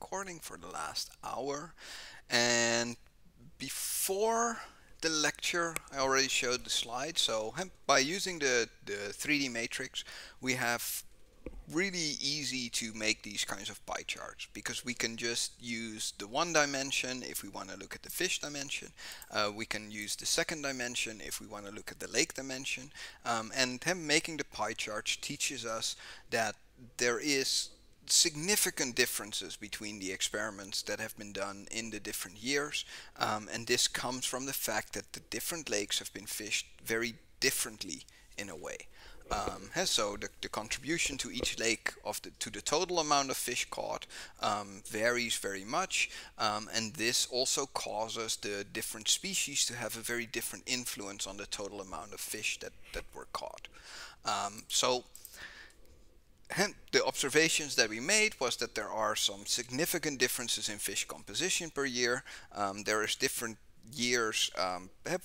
recording for the last hour. And before the lecture, I already showed the slide. So by using the, the 3D matrix, we have really easy to make these kinds of pie charts because we can just use the one dimension if we want to look at the fish dimension. Uh, we can use the second dimension if we want to look at the lake dimension. Um, and making the pie charts teaches us that there is significant differences between the experiments that have been done in the different years um, and this comes from the fact that the different lakes have been fished very differently in a way. Um, so the, the, contribution to each lake of the, to the total amount of fish caught um, varies very much um, and this also causes the different species to have a very different influence on the total amount of fish that, that were caught. Um, so the observations that we made was that there are some significant differences in fish composition per year. Um, there is different years um, have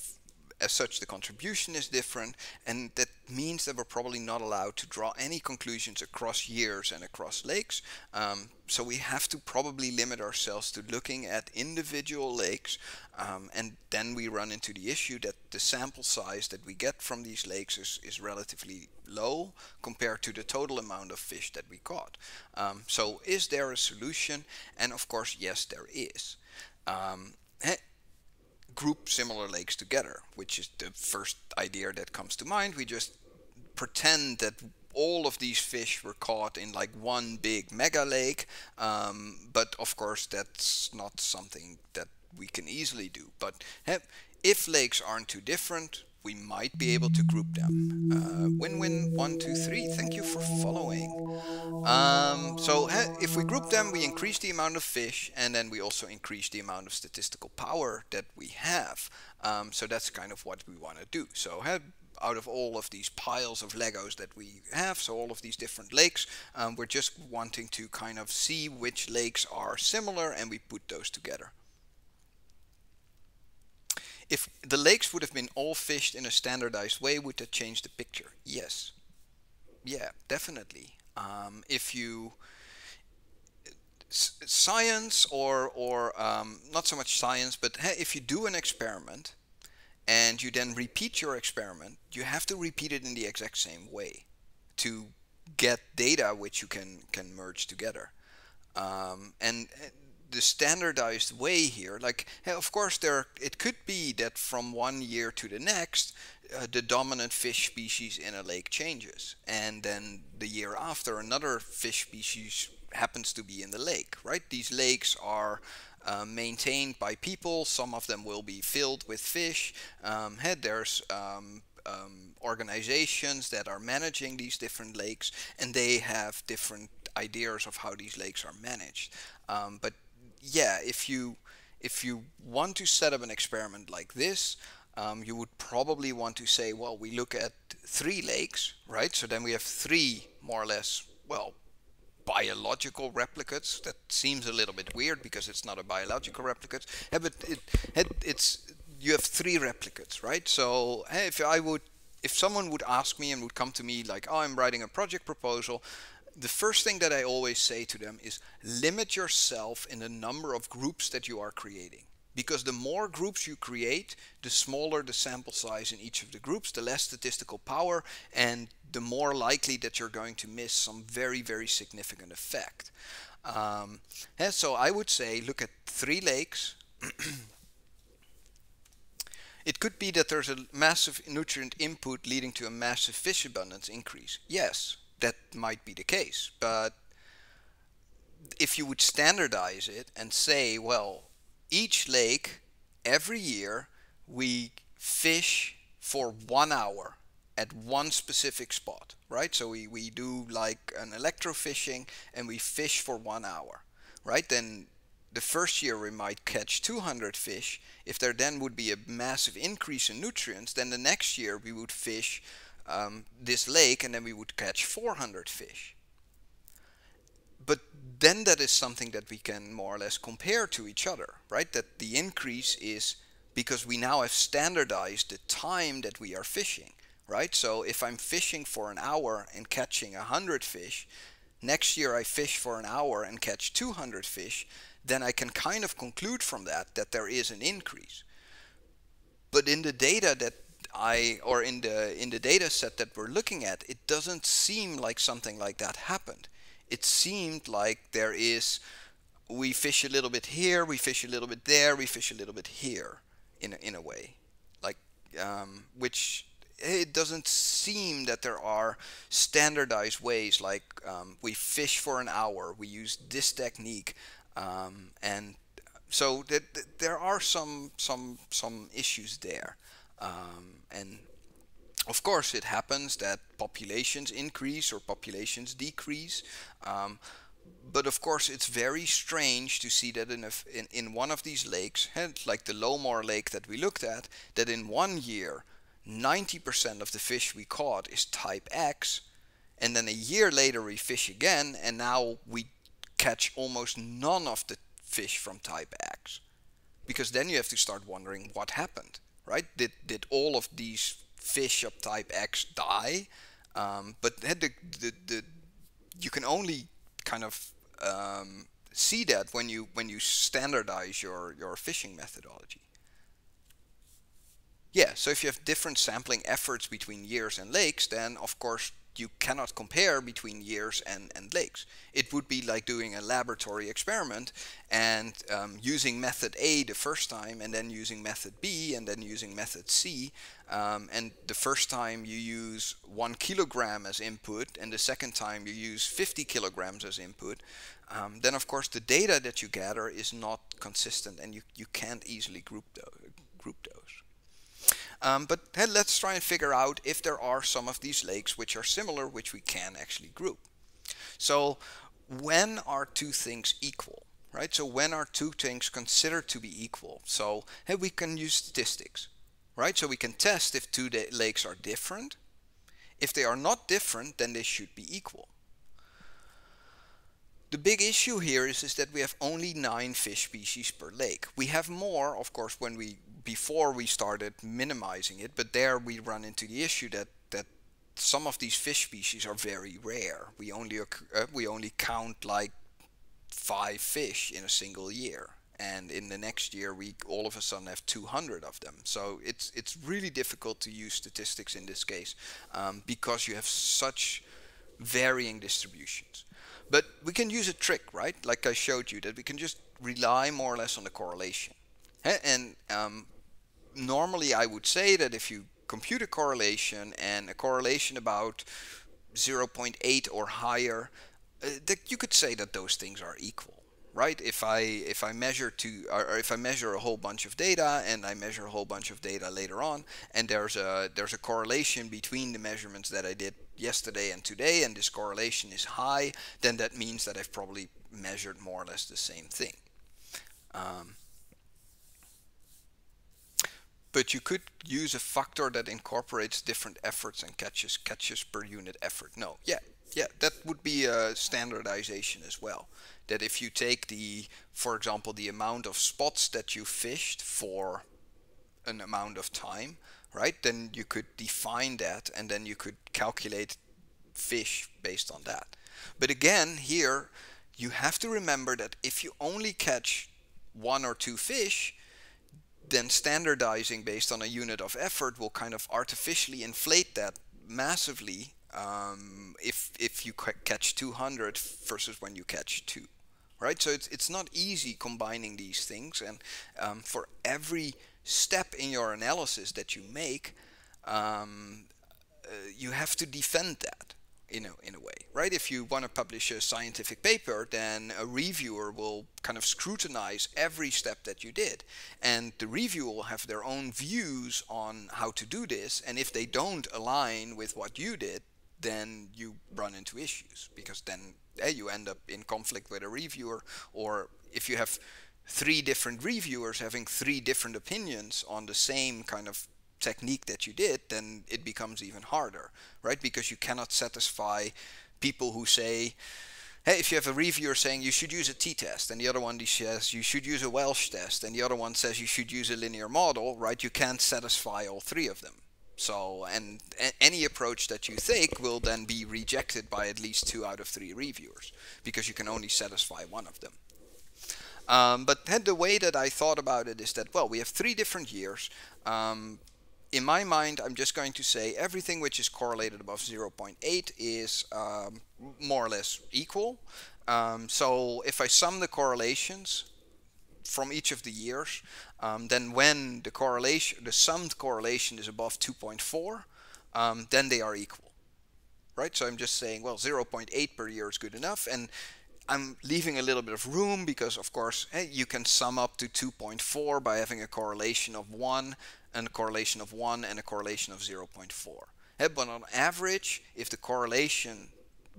as such the contribution is different and that means that we're probably not allowed to draw any conclusions across years and across lakes. Um, so we have to probably limit ourselves to looking at individual lakes um, and then we run into the issue that the sample size that we get from these lakes is, is relatively low compared to the total amount of fish that we caught. Um, so is there a solution? And of course yes there is. Um, group similar lakes together, which is the first idea that comes to mind. We just pretend that all of these fish were caught in like one big mega lake, um, but of course that's not something that we can easily do. But if lakes aren't too different, we might be able to group them. Uh, Win-win, one, two, three. Thank you for following. Um, so if we group them, we increase the amount of fish, and then we also increase the amount of statistical power that we have. Um, so that's kind of what we want to do. So out of all of these piles of Legos that we have, so all of these different lakes, um, we're just wanting to kind of see which lakes are similar, and we put those together. If the lakes would have been all fished in a standardized way, would that change the picture? Yes. Yeah, definitely. Um, if you science or or um, not so much science, but hey, if you do an experiment and you then repeat your experiment, you have to repeat it in the exact same way to get data which you can can merge together. Um, and the standardized way here like of course there it could be that from one year to the next uh, the dominant fish species in a lake changes and then the year after another fish species happens to be in the lake right? These lakes are uh, maintained by people. Some of them will be filled with fish. Um, there's um, um, organizations that are managing these different lakes and they have different ideas of how these lakes are managed. Um, but yeah, if you if you want to set up an experiment like this, um, you would probably want to say, well, we look at three lakes, right? So then we have three more or less, well, biological replicates. That seems a little bit weird because it's not a biological replicate. Yeah, but it, it, it's you have three replicates, right? So if I would, if someone would ask me and would come to me like, oh, I'm writing a project proposal, the first thing that I always say to them is limit yourself in the number of groups that you are creating. Because the more groups you create, the smaller the sample size in each of the groups, the less statistical power, and the more likely that you're going to miss some very, very significant effect. Um, and so I would say look at three lakes. it could be that there's a massive nutrient input leading to a massive fish abundance increase. Yes, that might be the case. But if you would standardize it and say, well, each lake every year we fish for one hour at one specific spot, right? So we, we do like an electrofishing and we fish for one hour, right? Then the first year we might catch 200 fish. If there then would be a massive increase in nutrients, then the next year we would fish um, this lake and then we would catch 400 fish. But then that is something that we can more or less compare to each other, right? That the increase is because we now have standardized the time that we are fishing, right? So if I'm fishing for an hour and catching 100 fish, next year I fish for an hour and catch 200 fish, then I can kind of conclude from that that there is an increase. But in the data that I or in the in the data set that we're looking at, it doesn't seem like something like that happened. It seemed like there is we fish a little bit here, we fish a little bit there, we fish a little bit here in a, in a way. Like um, which it doesn't seem that there are standardized ways like um, we fish for an hour, we use this technique um, and so th th there are some some some issues there. Um, and of course, it happens that populations increase or populations decrease. Um, but of course, it's very strange to see that in, in, in one of these lakes, like the Lomar Lake that we looked at, that in one year, 90% of the fish we caught is type X, and then a year later we fish again, and now we catch almost none of the fish from type X. Because then you have to start wondering what happened right? Did did all of these fish of type X die? Um, but the, the, the, you can only kind of um, see that when you when you standardize your your fishing methodology. Yeah, so if you have different sampling efforts between years and lakes, then of course you cannot compare between years and, and lakes. It would be like doing a laboratory experiment and um, using method A the first time and then using method B and then using method C. Um, and the first time you use one kilogram as input and the second time you use 50 kilograms as input. Um, then of course the data that you gather is not consistent and you, you can't easily group those. Group those. Um, but hey, let's try and figure out if there are some of these lakes which are similar, which we can actually group. So when are two things equal? Right, so when are two things considered to be equal? So hey, we can use statistics, right? So we can test if two lakes are different. If they are not different, then they should be equal. The big issue here is, is that we have only nine fish species per lake. We have more, of course, when we before we started minimizing it, but there we run into the issue that that some of these fish species are very rare. We only uh, we only count like five fish in a single year, and in the next year we all of a sudden have 200 of them. So it's it's really difficult to use statistics in this case um, because you have such varying distributions. But we can use a trick, right? Like I showed you, that we can just rely more or less on the correlation. And um, normally I would say that if you compute a correlation and a correlation about 0.8 or higher, uh, that you could say that those things are equal right? If I if I measure to or if I measure a whole bunch of data and I measure a whole bunch of data later on, and there's a there's a correlation between the measurements that I did yesterday and today, and this correlation is high, then that means that I've probably measured more or less the same thing. Um, but you could use a factor that incorporates different efforts and catches catches per unit effort. No, yeah, yeah, that would be a standardization as well that if you take the, for example, the amount of spots that you fished for an amount of time, right? Then you could define that and then you could calculate fish based on that. But again, here you have to remember that if you only catch one or two fish, then standardizing based on a unit of effort will kind of artificially inflate that massively um, if if you catch 200 versus when you catch two right? So it's it's not easy combining these things and um, for every step in your analysis that you make um, uh, you have to defend that in a, in a way right? If you want to publish a scientific paper then a reviewer will kind of scrutinize every step that you did. And the reviewer will have their own views on how to do this. And if they don't align with what you did then you run into issues because then eh, you end up in conflict with a reviewer. Or if you have three different reviewers having three different opinions on the same kind of technique that you did then it becomes even harder right because you cannot satisfy people who say hey if you have a reviewer saying you should use a t-test and the other one says you should use a Welch test and the other one says you should use a linear model right you can't satisfy all three of them So, and any approach that you take will then be rejected by at least two out of three reviewers because you can only satisfy one of them. Um, but then the way that I thought about it is that, well, we have three different years. Um, in my mind, I'm just going to say everything which is correlated above 0.8 is um, more or less equal. Um, so if I sum the correlations from each of the years, um, then when the correlation, the summed correlation is above 2.4, um, then they are equal, right? So I'm just saying, well, 0.8 per year is good enough, and I'm leaving a little bit of room because, of course, you can sum up to 2.4 by having a correlation of 1 and a correlation of 1 and a correlation of 0.4. Hey, but on average, if the correlation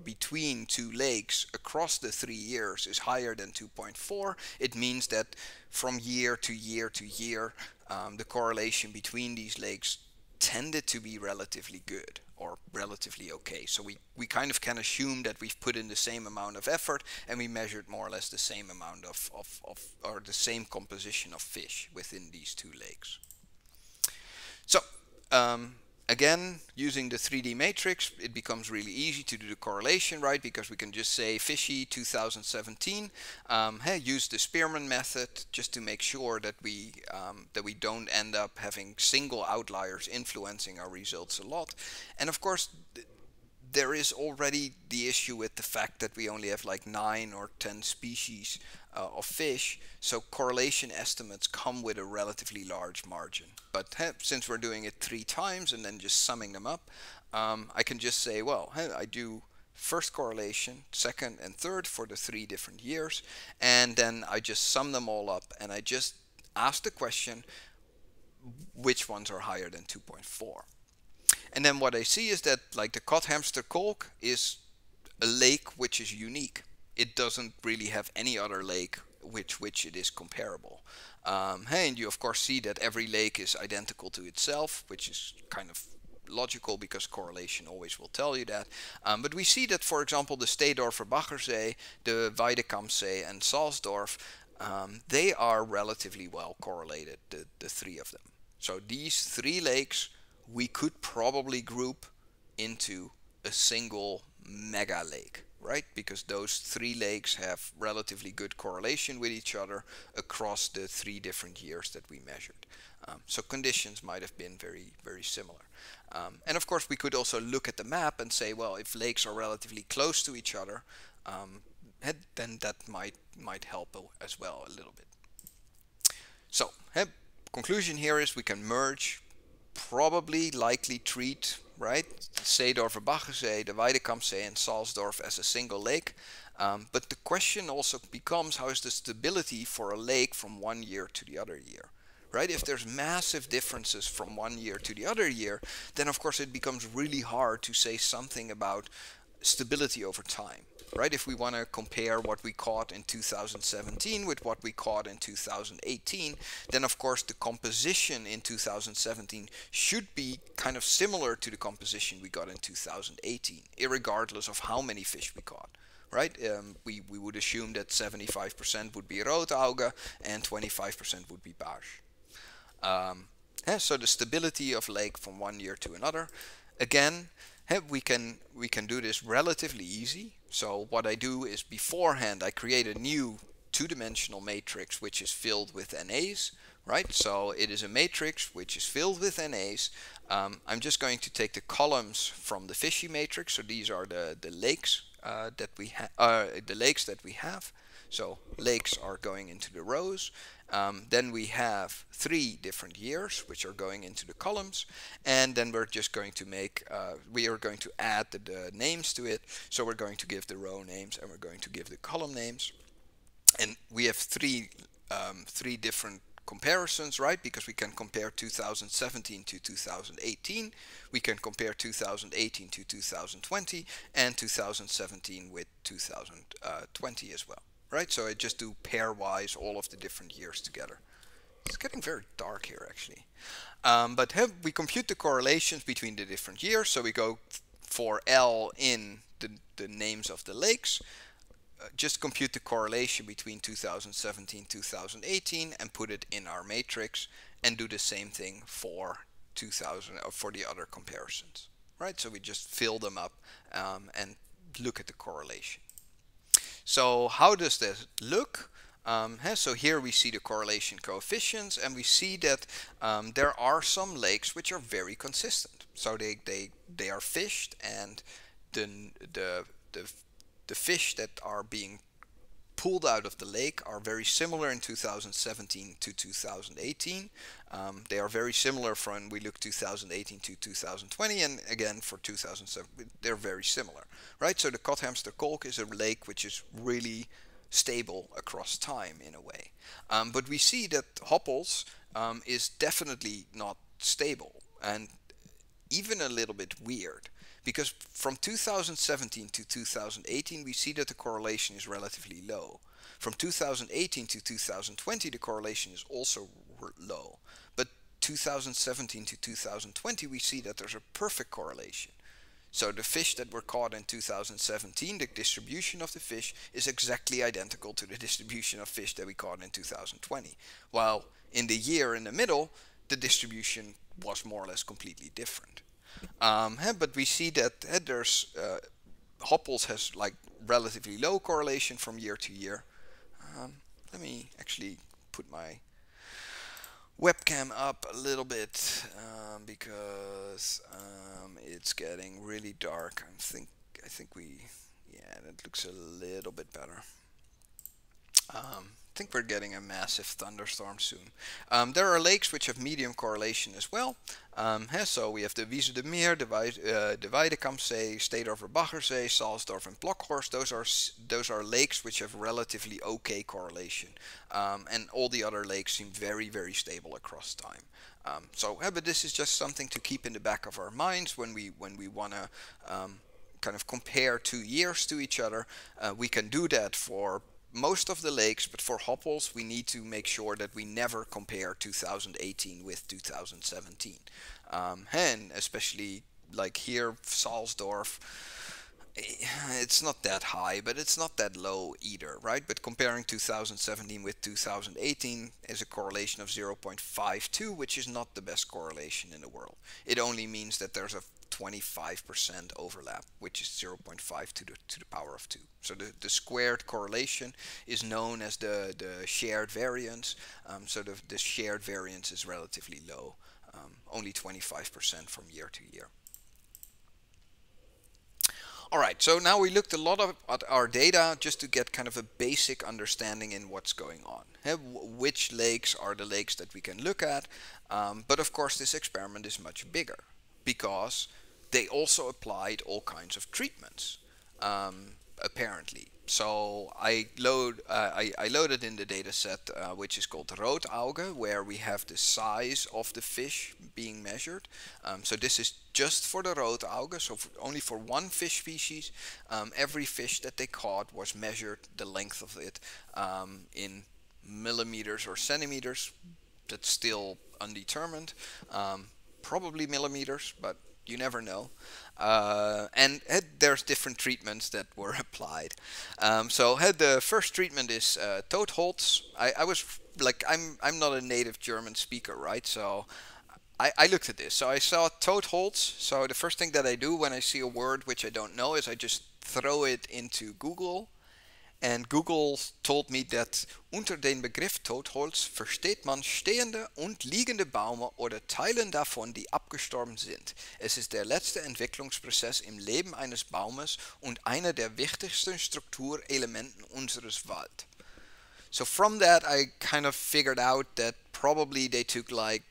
between two lakes across the three years is higher than 2.4, it means that from year to year to year, um, the correlation between these lakes tended to be relatively good or relatively okay. So we, we kind of can assume that we've put in the same amount of effort and we measured more or less the same amount of, of, of or the same composition of fish within these two lakes. So um, again, using the 3D matrix, it becomes really easy to do the correlation, right? Because we can just say fishy 2017. Um, hey, use the Spearman method just to make sure that we um, that we don't end up having single outliers influencing our results a lot. And of course, there is already the issue with the fact that we only have like nine or ten species uh, of fish, so correlation estimates come with a relatively large margin. But hey, since we're doing it three times and then just summing them up, um, I can just say, well, hey, I do first correlation, second and third for the three different years, and then I just sum them all up and I just ask the question, which ones are higher than 2.4? And then what I see is that like the Kothamster Kolk is a lake which is unique. It doesn't really have any other lake which which it is comparable. Um, and you of course see that every lake is identical to itself, which is kind of logical because correlation always will tell you that. Um, but we see that, for example, the Stedorfer Baggersee, the Weidekampsee and Salzdorf, um, they are relatively well correlated, the, the three of them. So these three lakes we could probably group into a single mega lake, right? Because those three lakes have relatively good correlation with each other across the three different years that we measured. Um, so conditions might have been very, very similar. Um, and of course, we could also look at the map and say, well, if lakes are relatively close to each other, um, then that might might help as well a little bit. So, conclusion here is we can merge probably likely treat, right, Stedorfer Baggersee, the Weidekampsee and Salsdorf as a single lake. Um, but the question also becomes how is the stability for a lake from one year to the other year? Right? If there's massive differences from one year to the other year, then of course it becomes really hard to say something about stability over time right? If we want to compare what we caught in 2017 with what we caught in 2018, then of course the composition in 2017 should be kind of similar to the composition we got in 2018, regardless of how many fish we caught. Right? Um, we, we would assume that 75% would be Rotauge and 25% would be barsch. Um, yeah, so the stability of lake from one year to another. Again, we can we can do this relatively easy so what I do is beforehand I create a new two-dimensional matrix which is filled with NAs, right? So it is a matrix which is filled with NAs. Um, I'm just going to take the columns from the fishy matrix. So these are the the lakes uh, that we uh, the lakes that we have. So lakes are going into the rows. Um, then we have three different years, which are going into the columns. And then we're just going to make, uh, we are going to add the, the, names to it. So we're going to give the row names and we're going to give the column names. And we have three, um, three different comparisons, right? Because we can compare 2017 to 2018, we can compare 2018 to 2020, and 2017 with 2020 as well right? So I just do pairwise all of the different years together. It's getting very dark here actually. Um, but we compute the correlations between the different years. So we go for L in the, the names of the lakes. Uh, just compute the correlation between 2017 2018 and put it in our matrix and do the same thing for 2000 or for the other comparisons, right? So we just fill them up um, and look at the correlation. So how does this look? Um, so here we see the correlation coefficients and we see that um, there are some lakes which are very consistent. So they, they, they are fished and the, the, the, the fish that are being pulled out of the lake are very similar in 2017 to 2018. Um, they are very similar from we look 2018 to 2020 and again for 2007 they're very similar right? So the Kothamster Kolk is a lake which is really stable across time in a way. Um, but we see that Hopples um, is definitely not stable and even a little bit weird because from 2017 to 2018 we see that the correlation is relatively low. From 2018 to 2020 the correlation is also low. But 2017 to 2020 we see that there's a perfect correlation. So the fish that were caught in 2017, the distribution of the fish is exactly identical to the distribution of fish that we caught in 2020. While in the year in the middle, the distribution was more or less completely different. Um, but we see that there's uh, Hoppels has like relatively low correlation from year to year. Um, let me actually put my webcam up a little bit um, because um, it's getting really dark. I think I think we yeah that looks a little bit better. Think we're getting a massive thunderstorm soon. Um, there are lakes which have medium correlation as well. Um, so we have the Wiesedermeer, the, uh, the Weidekampsee, Stedorfer Baggersee, Salsdorf and Plockhorst. Those are those are lakes which have relatively okay correlation. Um, and all the other lakes seem very, very stable across time. Um, so, yeah, but this is just something to keep in the back of our minds when we when we want to um, kind of compare two years to each other. Uh, we can do that for most of the lakes, but for Hoppels we need to make sure that we never compare 2018 with 2017. Um, and especially like here, Salsdorf, eh, it's not that high, but it's not that low either, right? But comparing 2017 with 2018 is a correlation of 0.52, which is not the best correlation in the world. It only means that there's a 25% overlap, which is 0.5 to the, to the power of 2. So the, the squared correlation is known as the, the shared variance. Um, so the, the shared variance is relatively low, um, only 25% from year to year. Alright, so now we looked a lot of, at our data just to get kind of a basic understanding in what's going on. which lakes are the lakes that we can look at, um, but of course this experiment is much bigger because they also applied all kinds of treatments, um, apparently. So I load, uh, I, I, loaded in the data set, uh, which is called Rotauge, where we have the size of the fish being measured. Um, so this is just for the Rotauge, so for only for one fish species. Um, every fish that they caught was measured, the length of it, um, in millimeters or centimeters. That's still undetermined. Um, probably millimeters, but you never know. Uh, and uh, there's different treatments that were applied. Um, so uh, the first treatment is uh, Totholz. I, I was like, I'm I'm not a native German speaker, right? So I, I looked at this. So I saw Totholz. So the first thing that I do when I see a word which I don't know is I just throw it into Google And Google told me that unter dem Begriff Totholz versteht man stehende und liegende Bäume oder Teilen davon, die abgestorben sind. Es ist der letzte Entwicklungsprozess im Leben eines Baumes und einer der wichtigsten Strukturelementen unseres Wald. So from that I kind of figured out that probably they took like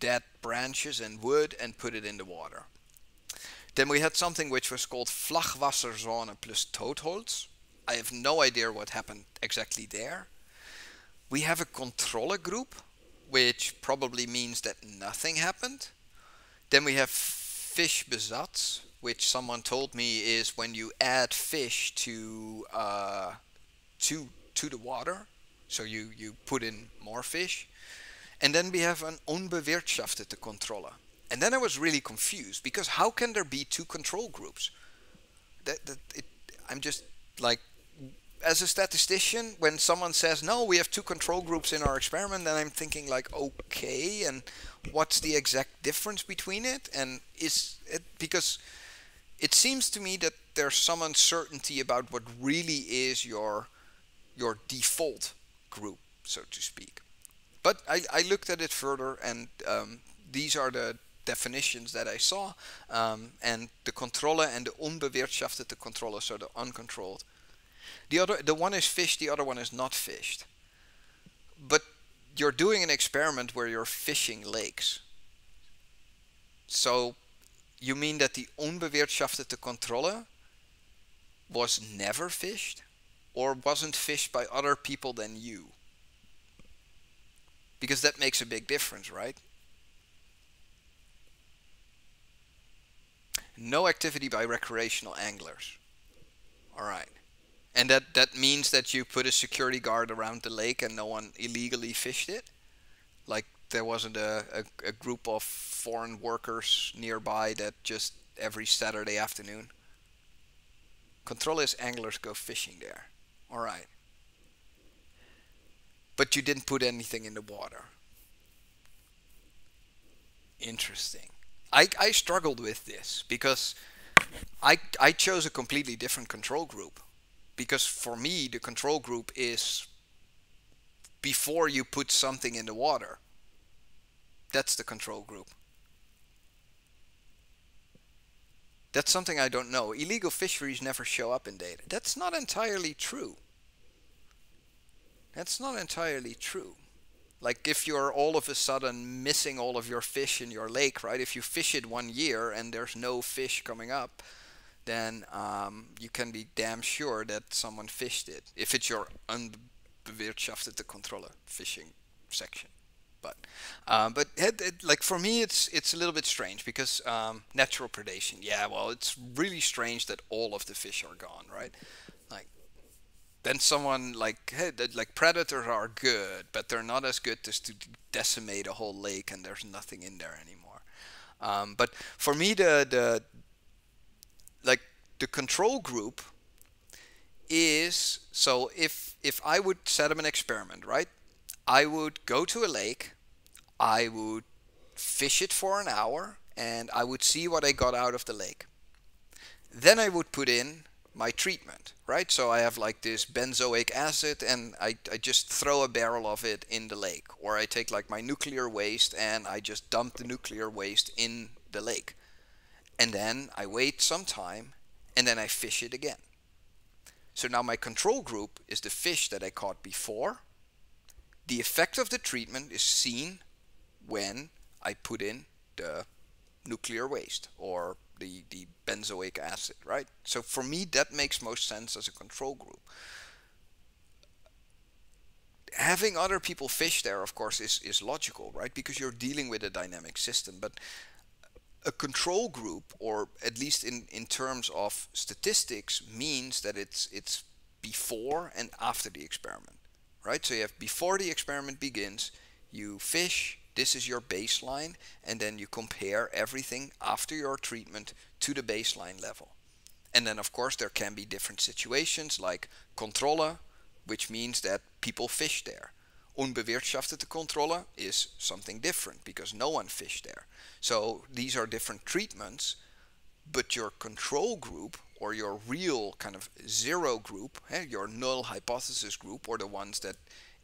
dead branches and wood and put it in the water. Then we had something which was called Flachwasserzone plus Totholz. I have no idea what happened exactly there. We have a controller group, which probably means that nothing happened. Then we have Fischbesatz, which someone told me is when you add fish to uh, to to the water. So you you put in more fish, and then we have an unbewirtschaftete controller. And then I was really confused because how can there be two control groups? That, that it, I'm just like as a statistician, when someone says, no, we have two control groups in our experiment, then I'm thinking like, okay, and what's the exact difference between it? And is it because it seems to me that there's some uncertainty about what really is your your default group, so to speak. But I, I looked at it further, and um, these are the definitions that I saw, um, and the controller and the unbewirtschaftete controller, so the uncontrolled. The other, the one is fished, the other one is not fished. But you're doing an experiment where you're fishing lakes. So you mean that the unbewirtschaftete controller was never fished or wasn't fished by other people than you? Because that makes a big difference, right? No activity by recreational anglers. All right. And that, that means that you put a security guard around the lake and no one illegally fished it? Like there wasn't a, a, a group of foreign workers nearby that just every Saturday afternoon? Controllers anglers go fishing there. Alright. But you didn't put anything in the water. Interesting. I, I struggled with this because I, I chose a completely different control group because for me the control group is before you put something in the water. That's the control group. That's something I don't know. Illegal fisheries never show up in data. That's not entirely true. That's not entirely true. Like if you're all of a sudden missing all of your fish in your lake right? If you fish it one year and there's no fish coming up then um, you can be damn sure that someone fished it. If it's your unbewirtschaftete controller fishing section. But um, but it, it, like for me, it's it's a little bit strange because um, natural predation. Yeah, well, it's really strange that all of the fish are gone, right? Like then someone like hey, like predators are good, but they're not as good as to decimate a whole lake and there's nothing in there anymore. Um, but for me, the the the control group is so if if I would set up an experiment, right? I would go to a lake, I would fish it for an hour, and I would see what I got out of the lake. Then I would put in my treatment, right? So I have like this benzoic acid and I, I just throw a barrel of it in the lake. Or I take like my nuclear waste and I just dump the nuclear waste in the lake and then I wait some time and then I fish it again. So now my control group is the fish that I caught before. The effect of the treatment is seen when I put in the nuclear waste or the, the benzoic acid, right? So for me, that makes most sense as a control group. Having other people fish there, of course, is, is logical, right? Because you're dealing with a dynamic system. But a control group, or at least in, in terms of statistics, means that it's it's before and after the experiment, right? So you have before the experiment begins, you fish, this is your baseline, and then you compare everything after your treatment to the baseline level. And then of course there can be different situations like controller, which means that people fish there. Unbewirtschaftete Kontrolle is something different because no one fished there. So these are different treatments, but your control group or your real kind of zero group, eh, your null hypothesis group, or the ones that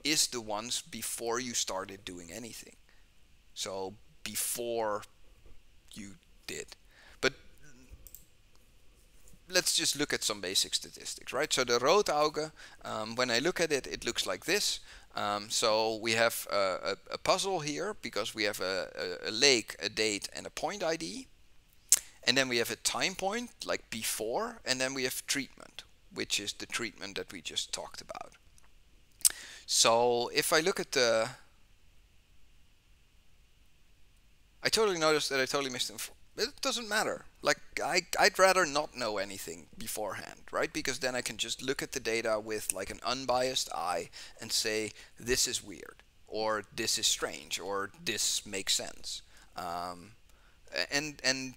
is the ones before you started doing anything. So before you did. But let's just look at some basic statistics, right? So the Rotauge, um, when I look at it, it looks like this. Um, so we have a, a, a, puzzle here because we have a, a, lake, a date, and a point ID. And then we have a time point, like before, and then we have treatment, which is the treatment that we just talked about. So if I look at the... I totally noticed that I totally missed it doesn't matter. Like I, I'd rather not know anything beforehand, right? Because then I can just look at the data with like an unbiased eye and say this is weird, or this is strange, or this makes sense. Um, and and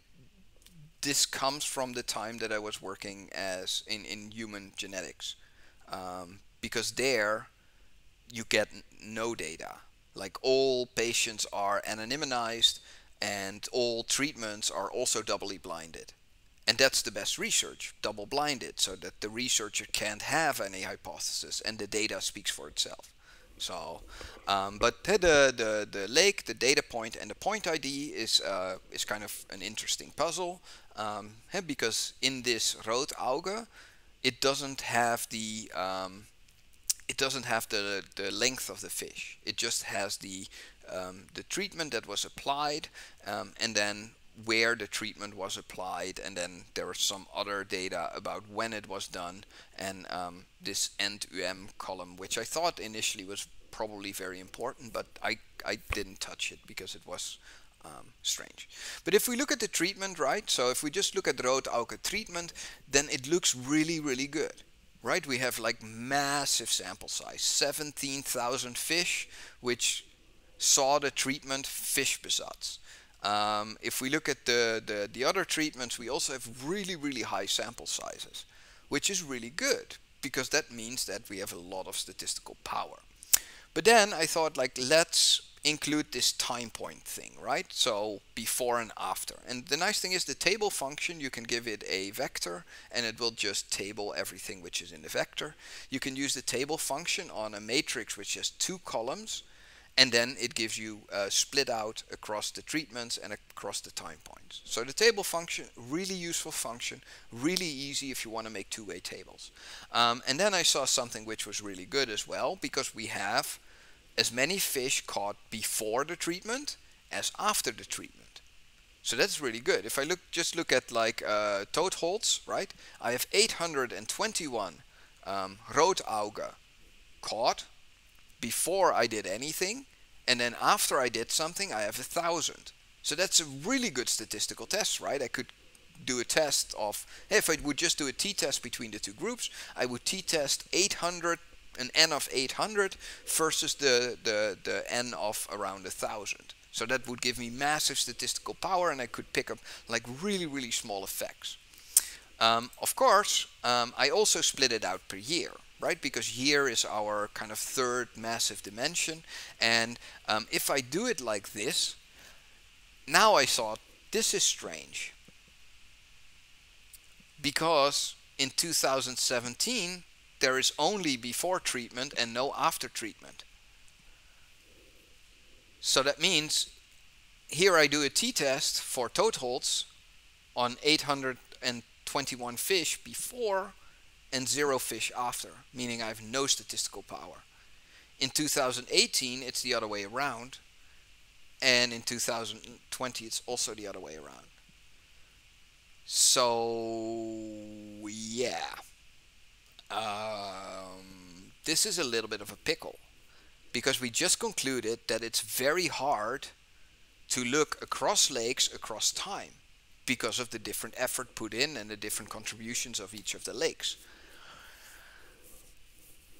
this comes from the time that I was working as in in human genetics. um, because there you get no data. Like all patients are anonymized and all treatments are also doubly blinded. And that's the best research, double blinded, so that the researcher can't have any hypothesis and the data speaks for itself. So, um, but the, the, the lake, the data point, and the point ID is, uh, is kind of an interesting puzzle um, because in this rood auge, it doesn't have the um, it doesn't have the, the length of the fish. It just has the um, the treatment that was applied um, and then where the treatment was applied and then there was some other data about when it was done and um, this end-UM column which I thought initially was probably very important but I, I didn't touch it because it was um, strange. But if we look at the treatment, right, so if we just look at the Rotauge treatment, then it looks really, really good, right? We have like massive sample size, 17,000 fish, which saw the treatment Fischbesatz. Um, if we look at the, the, the other treatments, we also have really, really high sample sizes, which is really good because that means that we have a lot of statistical power. But then I thought like, let's include this time point thing, right? So before and after. And the nice thing is the table function, you can give it a vector and it will just table everything which is in the vector. You can use the table function on a matrix which has two columns and then it gives you uh, split out across the treatments and across the time points. So the table function, really useful function, really easy if you want to make two-way tables. Um, and then I saw something which was really good as well because we have as many fish caught before the treatment as after the treatment. So that's really good. If I look, just look at like uh, Totholz, right? I have 821 um, caught before I did anything, and then after I did something, I have a thousand. So that's a really good statistical test, right? I could do a test of, if I would just do a t-test between the two groups, I would t-test 800, an n of 800 versus the, the, the n of around a thousand. So that would give me massive statistical power and I could pick up like really, really small effects. Um, of course, um, I also split it out per year right? Because year is our kind of third massive dimension. And um, if I do it like this, now I thought this is strange. Because in 2017, there is only before treatment and no after treatment. So that means here I do a t-test for holds on 821 fish before and zero fish after, meaning I have no statistical power. In 2018, it's the other way around, and in 2020, it's also the other way around. So, yeah. Um, this is a little bit of a pickle because we just concluded that it's very hard to look across lakes across time because of the different effort put in and the different contributions of each of the lakes.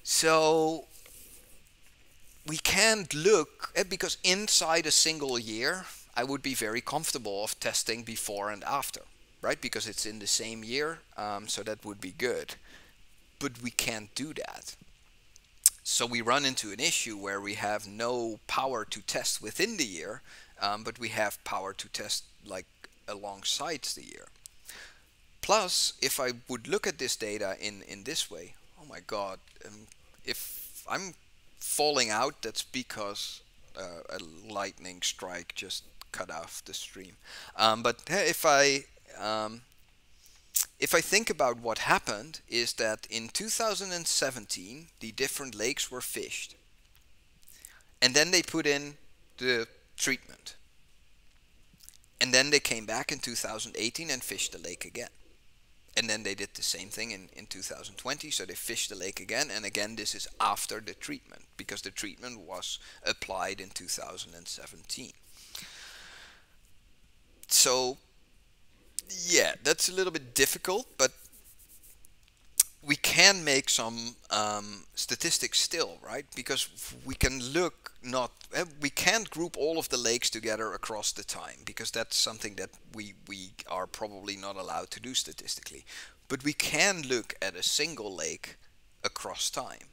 So we can't look at, because inside a single year, I would be very comfortable of testing before and after, right? Because it's in the same year, um, so that would be good. But we can't do that. So we run into an issue where we have no power to test within the year, um, but we have power to test like alongside the year. Plus, if I would look at this data in, in this way, oh my god, um, if I'm falling out, that's because uh, a lightning strike just cut off the stream. Um, but if I um, if I think about what happened is that in 2017 the different lakes were fished. And then they put in the treatment. And then they came back in 2018 and fished the lake again. And then they did the same thing in, in 2020 so they fished the lake again. And again this is after the treatment because the treatment was applied in 2017 so yeah that's a little bit difficult but we can make some um, statistics still, right? Because we can look not eh, we can't group all of the lakes together across the time because that's something that we we are probably not allowed to do statistically. But we can look at a single lake across time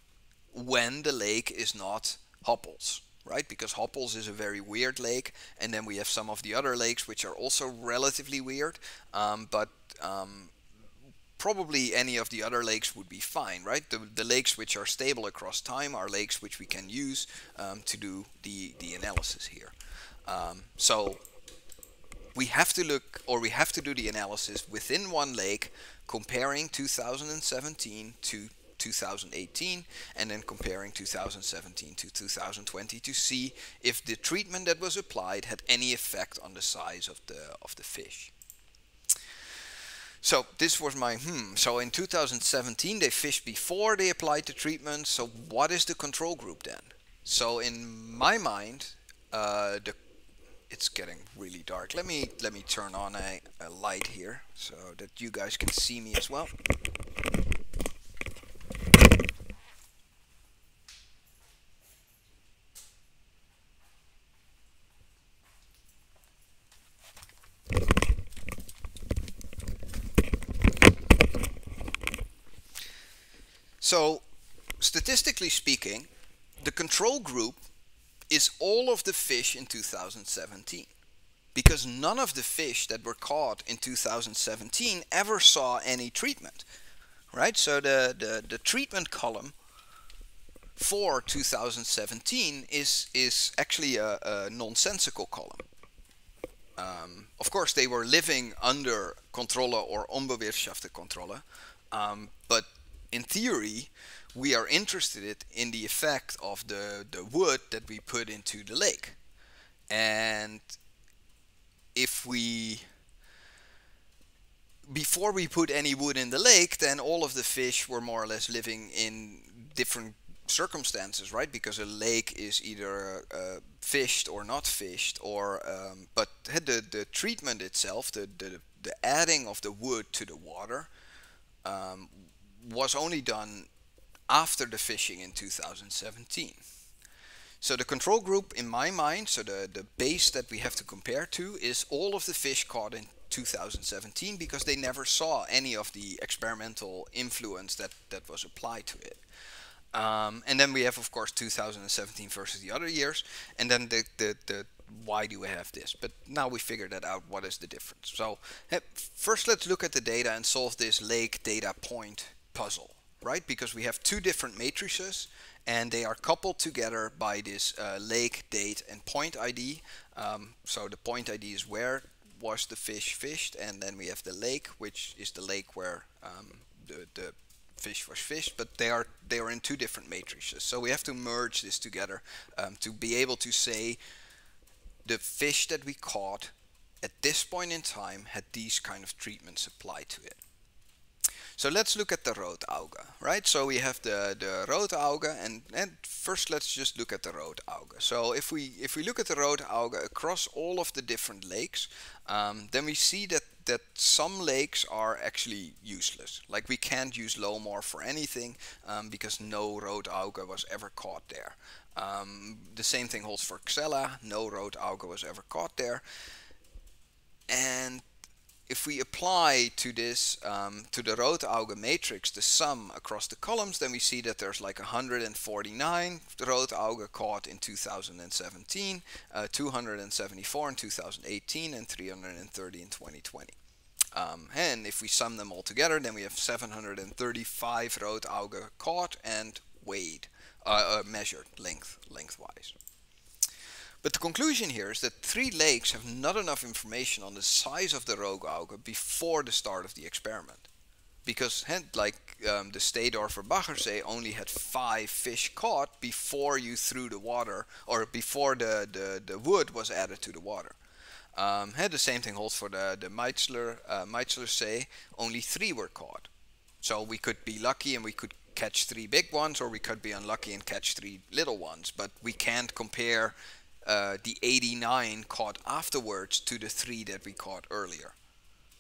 when the lake is not Hoppels, right? Because Hopples is a very weird lake, and then we have some of the other lakes which are also relatively weird, um, but um, probably any of the other lakes would be fine, right? The, the lakes which are stable across time are lakes which we can use um, to do the, the analysis here. Um, so we have to look, or we have to do the analysis within one lake, comparing 2017 to 2018 and then comparing 2017 to 2020 to see if the treatment that was applied had any effect on the size of the of the fish. So this was my hmm. So in 2017 they fished before they applied the treatment. So what is the control group then? So in my mind, uh, the it's getting really dark. Let me let me turn on a, a light here so that you guys can see me as well. So, statistically speaking, the control group is all of the fish in 2017. Because none of the fish that were caught in 2017 ever saw any treatment. Right? So the, the, the treatment column for 2017 is, is actually a, a nonsensical column. Um, of course, they were living under controller or onbewirtschafte controller um, but in theory, we are interested in the effect of the, the wood that we put into the lake. And if we, before we put any wood in the lake, then all of the fish were more or less living in different circumstances, right? Because a lake is either uh, fished or not fished, or um, but the the treatment itself, the, the the adding of the wood to the water, um, was only done after the fishing in 2017. So the control group in my mind, so the, the base that we have to compare to is all of the fish caught in 2017 because they never saw any of the experimental influence that, that was applied to it. Um, and then we have of course 2017 versus the other years and then the, the, the why do we have this but now we figured that out what is the difference so first let's look at the data and solve this lake data point puzzle, right? Because we have two different matrices and they are coupled together by this uh, lake, date, and point ID. Um, so the point ID is where was the fish fished, and then we have the lake, which is the lake where um, the, the fish was fished, but they are they are in two different matrices. So we have to merge this together um, to be able to say the fish that we caught at this point in time had these kind of treatments applied to it. So let's look at the Rotauge, right? So we have the, the Rotauge and, and first let's just look at the Rotauge. So if we if we look at the Rotauge across all of the different lakes, um, then we see that that some lakes are actually useless. Like we can't use Lomor for anything um, because no Rotauge was ever caught there. Um, the same thing holds for Xella, no Rotauge was ever caught there. And if we apply to this, um, to the Rotauge matrix, the sum across the columns, then we see that there's like 149 Rotauge caught in 2017, uh, 274 in 2018, and 330 in 2020. Um, and if we sum them all together, then we have 735 Rotauge caught and weighed, uh, uh, measured length, lengthwise. But the conclusion here is that three lakes have not enough information on the size of the Rotauge before the start of the experiment. Because like um, the Stedorfer Baggersee only had five fish caught before you threw the water, or before the, the, the wood was added to the water. Um, the same thing holds for the, the Meitzler, uh, Meitzlersee, only three were caught. So we could be lucky and we could catch three big ones, or we could be unlucky and catch three little ones. But we can't compare uh, the 89 caught afterwards to the three that we caught earlier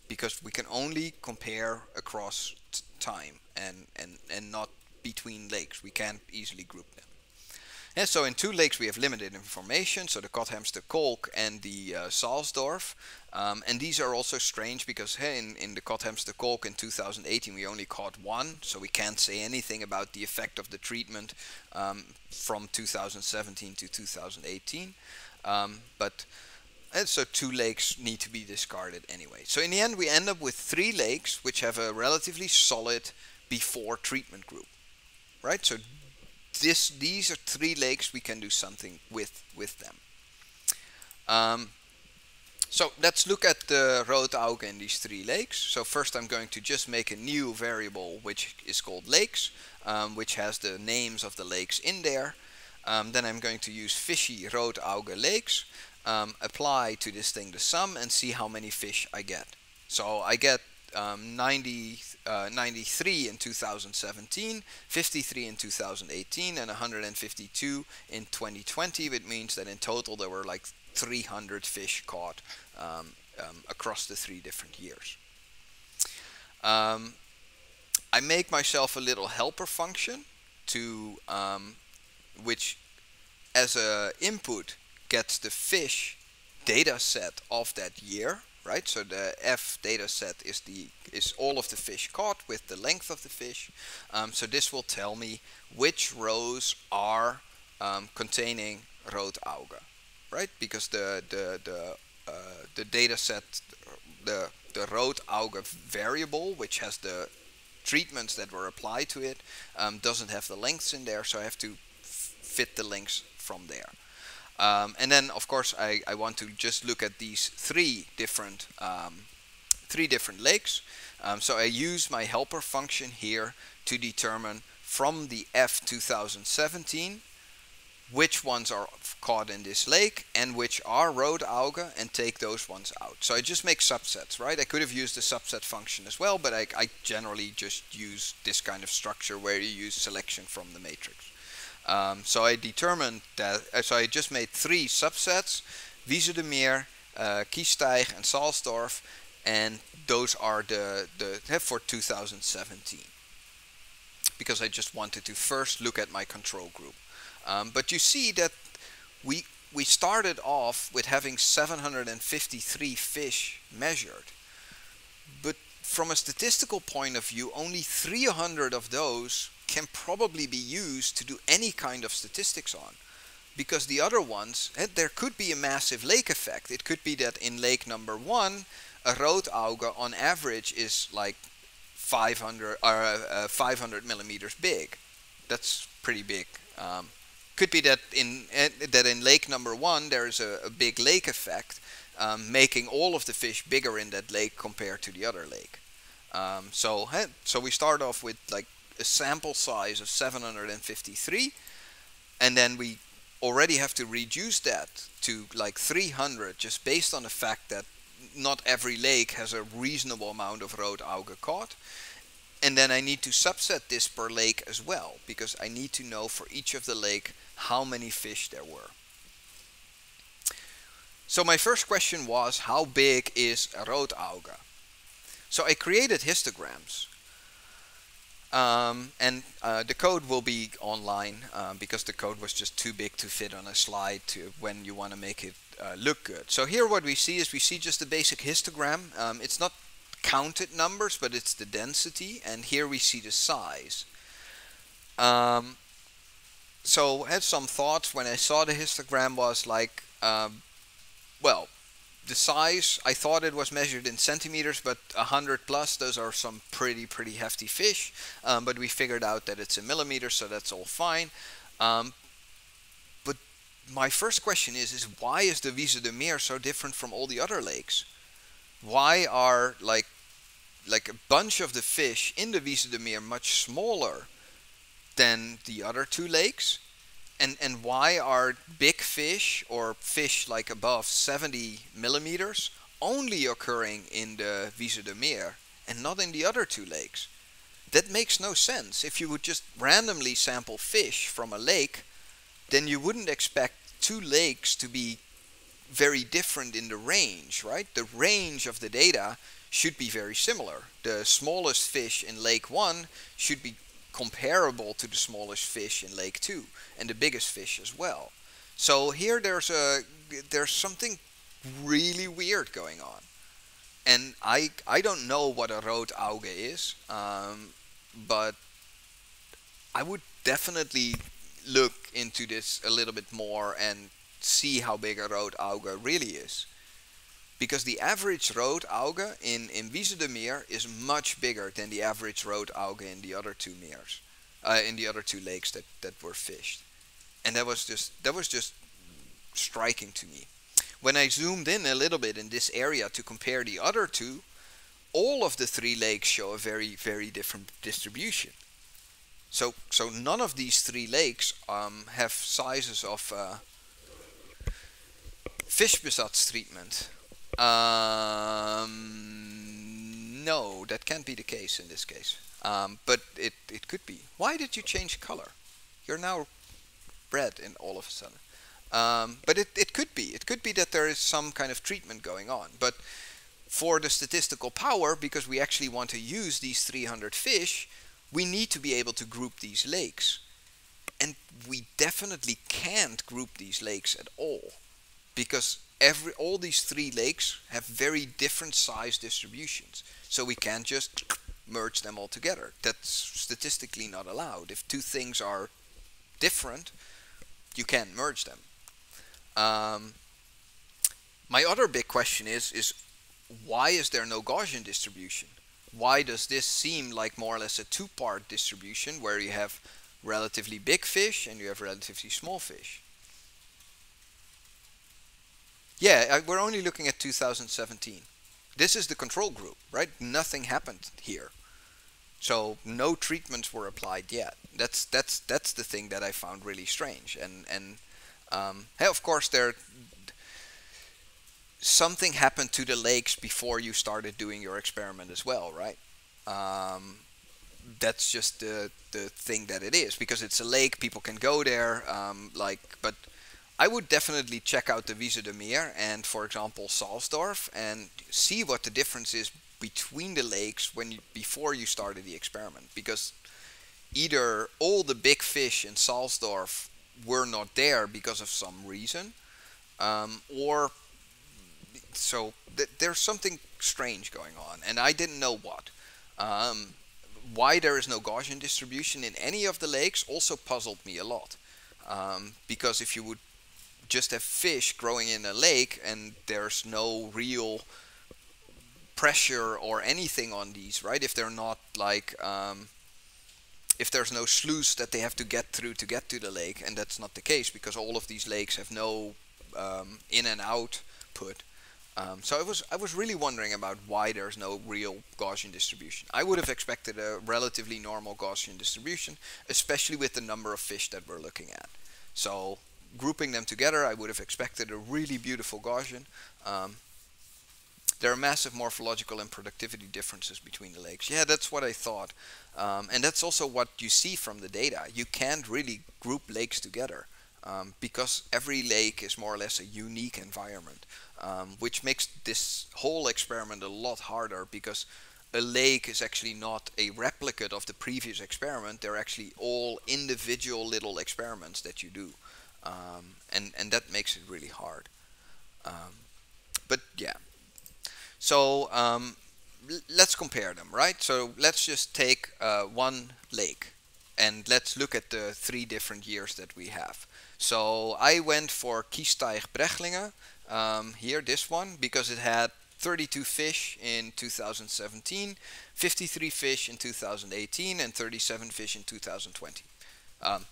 because we can only compare across time and, and, and not between lakes. We can't easily group them. And so in two lakes we have limited information, so the Kothamster Kolk and the uh. Um, and these are also strange because hey, in, in the Kothamster Kolk in 2018 we only caught one, so we can't say anything about the effect of the treatment um, from 2017 to 2018. Um, but and so two lakes need to be discarded anyway. So in the end we end up with three lakes which have a relatively solid before treatment group. Right? So this these are three lakes we can do something with with them. Um, so let's look at the Rotauge in these three lakes. So first I'm going to just make a new variable which is called lakes, um, which has the names of the lakes in there. Um, then I'm going to use fishy Rotauge lakes, um, apply to this thing the sum and see how many fish I get. So I get um, 90, uh, 93 in 2017, 53 in 2018 and 152 in 2020 which means that in total there were like 300 fish caught um, um, across the three different years. Um, I make myself a little helper function to um, which as a input gets the fish data set of that year right? So the f data set is the is all of the fish caught with the length of the fish. Um, so this will tell me which rows are um, containing Rotauge right because the the the uh, the data set the the Rotauge variable which has the treatments that were applied to it um, doesn't have the lengths in there so I have to fit the lengths from there um, and then of course I, I want to just look at these three different um, three different lakes. Um, so I use my helper function here to determine from the F 2017 which ones are caught in this lake and which are Rotauge and take those ones out. So I just make subsets, right? I could have used the subset function as well, but I, I generally just use this kind of structure where you use selection from the matrix. Um, so I determined that, uh, so I just made three subsets, Wiesedermeer, uh, Kiesteig and Salsdorf, and those are the, the for 2017. Because I just wanted to first look at my control group. Um, but you see that we we started off with having 753 fish measured. But from a statistical point of view, only 300 of those can probably be used to do any kind of statistics on. Because the other ones, eh, there could be a massive lake effect. It could be that in lake number one, a road on average is like 500 or uh, uh, 500 millimeters big. That's pretty big. Um, could be that in uh, that in lake number one there's a, a big lake effect, um, making all of the fish bigger in that lake compared to the other lake. Um, so eh, so we start off with like a sample size of 753 and then we already have to reduce that to like 300 just based on the fact that not every lake has a reasonable amount of Rotauge caught and then I need to subset this per lake as well because I need to know for each of the lake how many fish there were. So my first question was how big is a road? So I created histograms um, and uh, the code will be online um, because the code was just too big to fit on a slide to when you want to make it uh, look good. So here what we see is we see just a basic histogram. Um, it's not counted numbers, but it's the density. And here we see the size. Um, so I had some thoughts when I saw the histogram was like, um, well, the size, I thought it was measured in centimeters, but 100 plus, those are some pretty, pretty hefty fish. Um, but we figured out that it's a millimeter, so that's all fine. Um, but my first question is, is why is the Wiesedermeer so different from all the other lakes? Why are like like a bunch of the fish in the Wiesedermeer much smaller than the other two lakes? and and why are big fish or fish like above 70 millimeters only occurring in the Wiesedermeer and not in the other two lakes? That makes no sense. If you would just randomly sample fish from a lake, then you wouldn't expect two lakes to be very different in the range, right? The range of the data should be very similar. The smallest fish in lake 1 should be comparable to the smallest fish in Lake 2 and the biggest fish as well. So here there's a there's something really weird going on. And I I don't know what a Rotauge is, um, but I would definitely look into this a little bit more and see how big a Rotauge really is. Because the average Rotauge in, in Wiesedermeer is much bigger than the average Rotauge in the other two meers, uh, in the other two lakes that, that were fished. And that was just that was just striking to me. When I zoomed in a little bit in this area to compare the other two, all of the three lakes show a very, very different distribution. So, so none of these three lakes um, have sizes of uh, treatment. Um, no, that can't be the case in this case. Um, but it, it could be. Why did you change color? You're now red in all of a sudden. Um, but it, it could be. It could be that there is some kind of treatment going on. But for the statistical power, because we actually want to use these 300 fish, we need to be able to group these lakes. And we definitely can't group these lakes at all. Because every all these three lakes have very different size distributions. So we can't just merge them all together. That's statistically not allowed. If two things are different, you can't merge them. Um, my other big question is is why is there no Gaussian distribution? Why does this seem like more or less a two-part distribution where you have relatively big fish and you have relatively small fish? Yeah, we're only looking at 2017. This is the control group, right? Nothing happened here. So no treatments were applied yet. That's that's that's the thing that I found really strange. And and um, hey, of course there something happened to the lakes before you started doing your experiment as well, right? Um, that's just the the thing that it is because it's a lake. People can go there. Um, like, but I would definitely check out the Wiesedermeer and, for example, Salsdorf and see what the difference is between the lakes when you, before you started the experiment because either all the big fish in Salsdorf were not there because of some reason um, or so th there's something strange going on and I didn't know what. Um, why there is no Gaussian distribution in any of the lakes also puzzled me a lot um, because if you would just a fish growing in a lake and there's no real pressure or anything on these, right? If they're not like, um, if there's no sluice that they have to get through to get to the lake, and that's not the case because all of these lakes have no um, in and out put. Um, so I was I was really wondering about why there's no real Gaussian distribution. I would have expected a relatively normal Gaussian distribution, especially with the number of fish that we're looking at. So grouping them together, I would have expected a really beautiful Gaussian. Um, there are massive morphological and productivity differences between the lakes. Yeah, that's what I thought. Um, and that's also what you see from the data. You can't really group lakes together um, because every lake is more or less a unique environment, um, which makes this whole experiment a lot harder because a lake is actually not a replicate of the previous experiment. They're actually all individual little experiments that you do. Um, and, and that makes it really hard. Um, but yeah, so um, let's compare them, right? So let's just take uh, one lake and let's look at the three different years that we have. So I went for Kiesteig Brechtingen, um, here this one, because it had 32 fish in 2017, 53 fish in 2018 and 37 fish in 2020. Um.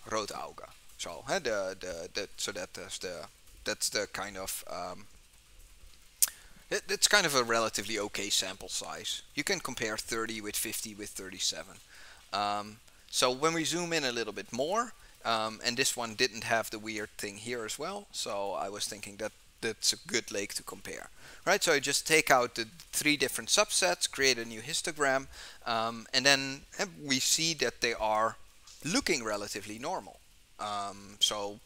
So the, the, the, so that's the that's the kind of um, it, it's kind of a relatively okay sample size. You can compare 30 with 50 with 37. Um, so when we zoom in a little bit more, um, and this one didn't have the weird thing here as well, so I was thinking that that's a good lake to compare. Right, so I just take out the three different subsets, create a new histogram, um, and then we see that they are looking relatively normal. Um, so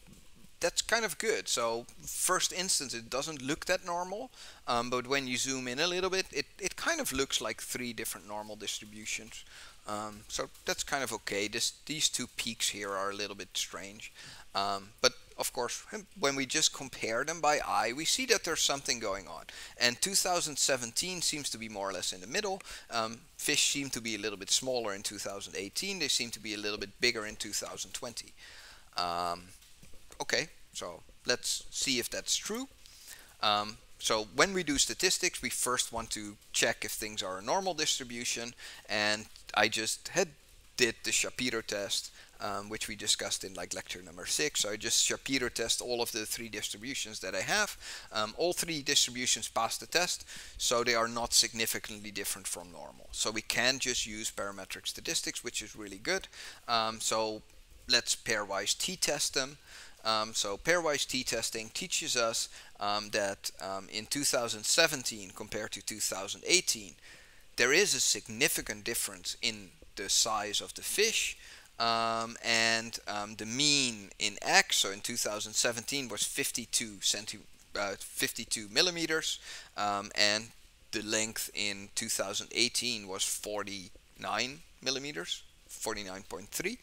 that's kind of good. So first instance, it doesn't look that normal, um, but when you zoom in a little bit, it, it kind of looks like three different normal distributions. Um, so that's kind of okay. This, these two peaks here are a little bit strange. Um, but of course, when we just compare them by eye, we see that there's something going on. And 2017 seems to be more or less in the middle. Um, fish seem to be a little bit smaller in 2018. They seem to be a little bit bigger in 2020. Um, okay, so let's see if that's true. Um, so when we do statistics, we first want to check if things are a normal distribution. And I just had did the Shapiro test, um, which we discussed in like lecture number six. So I just Shapiro test all of the three distributions that I have. Um, all three distributions pass the test, so they are not significantly different from normal. So we can just use parametric statistics, which is really good. Um, so let's pairwise t-test them. Um, so pairwise t-testing teaches us um, that um, in 2017 compared to 2018, there is a significant difference in the size of the fish. Um, and um, the mean in X, so in 2017, was 52 centi uh, 52 millimeters, um, and the length in 2018 was 49 millimeters, 49.3.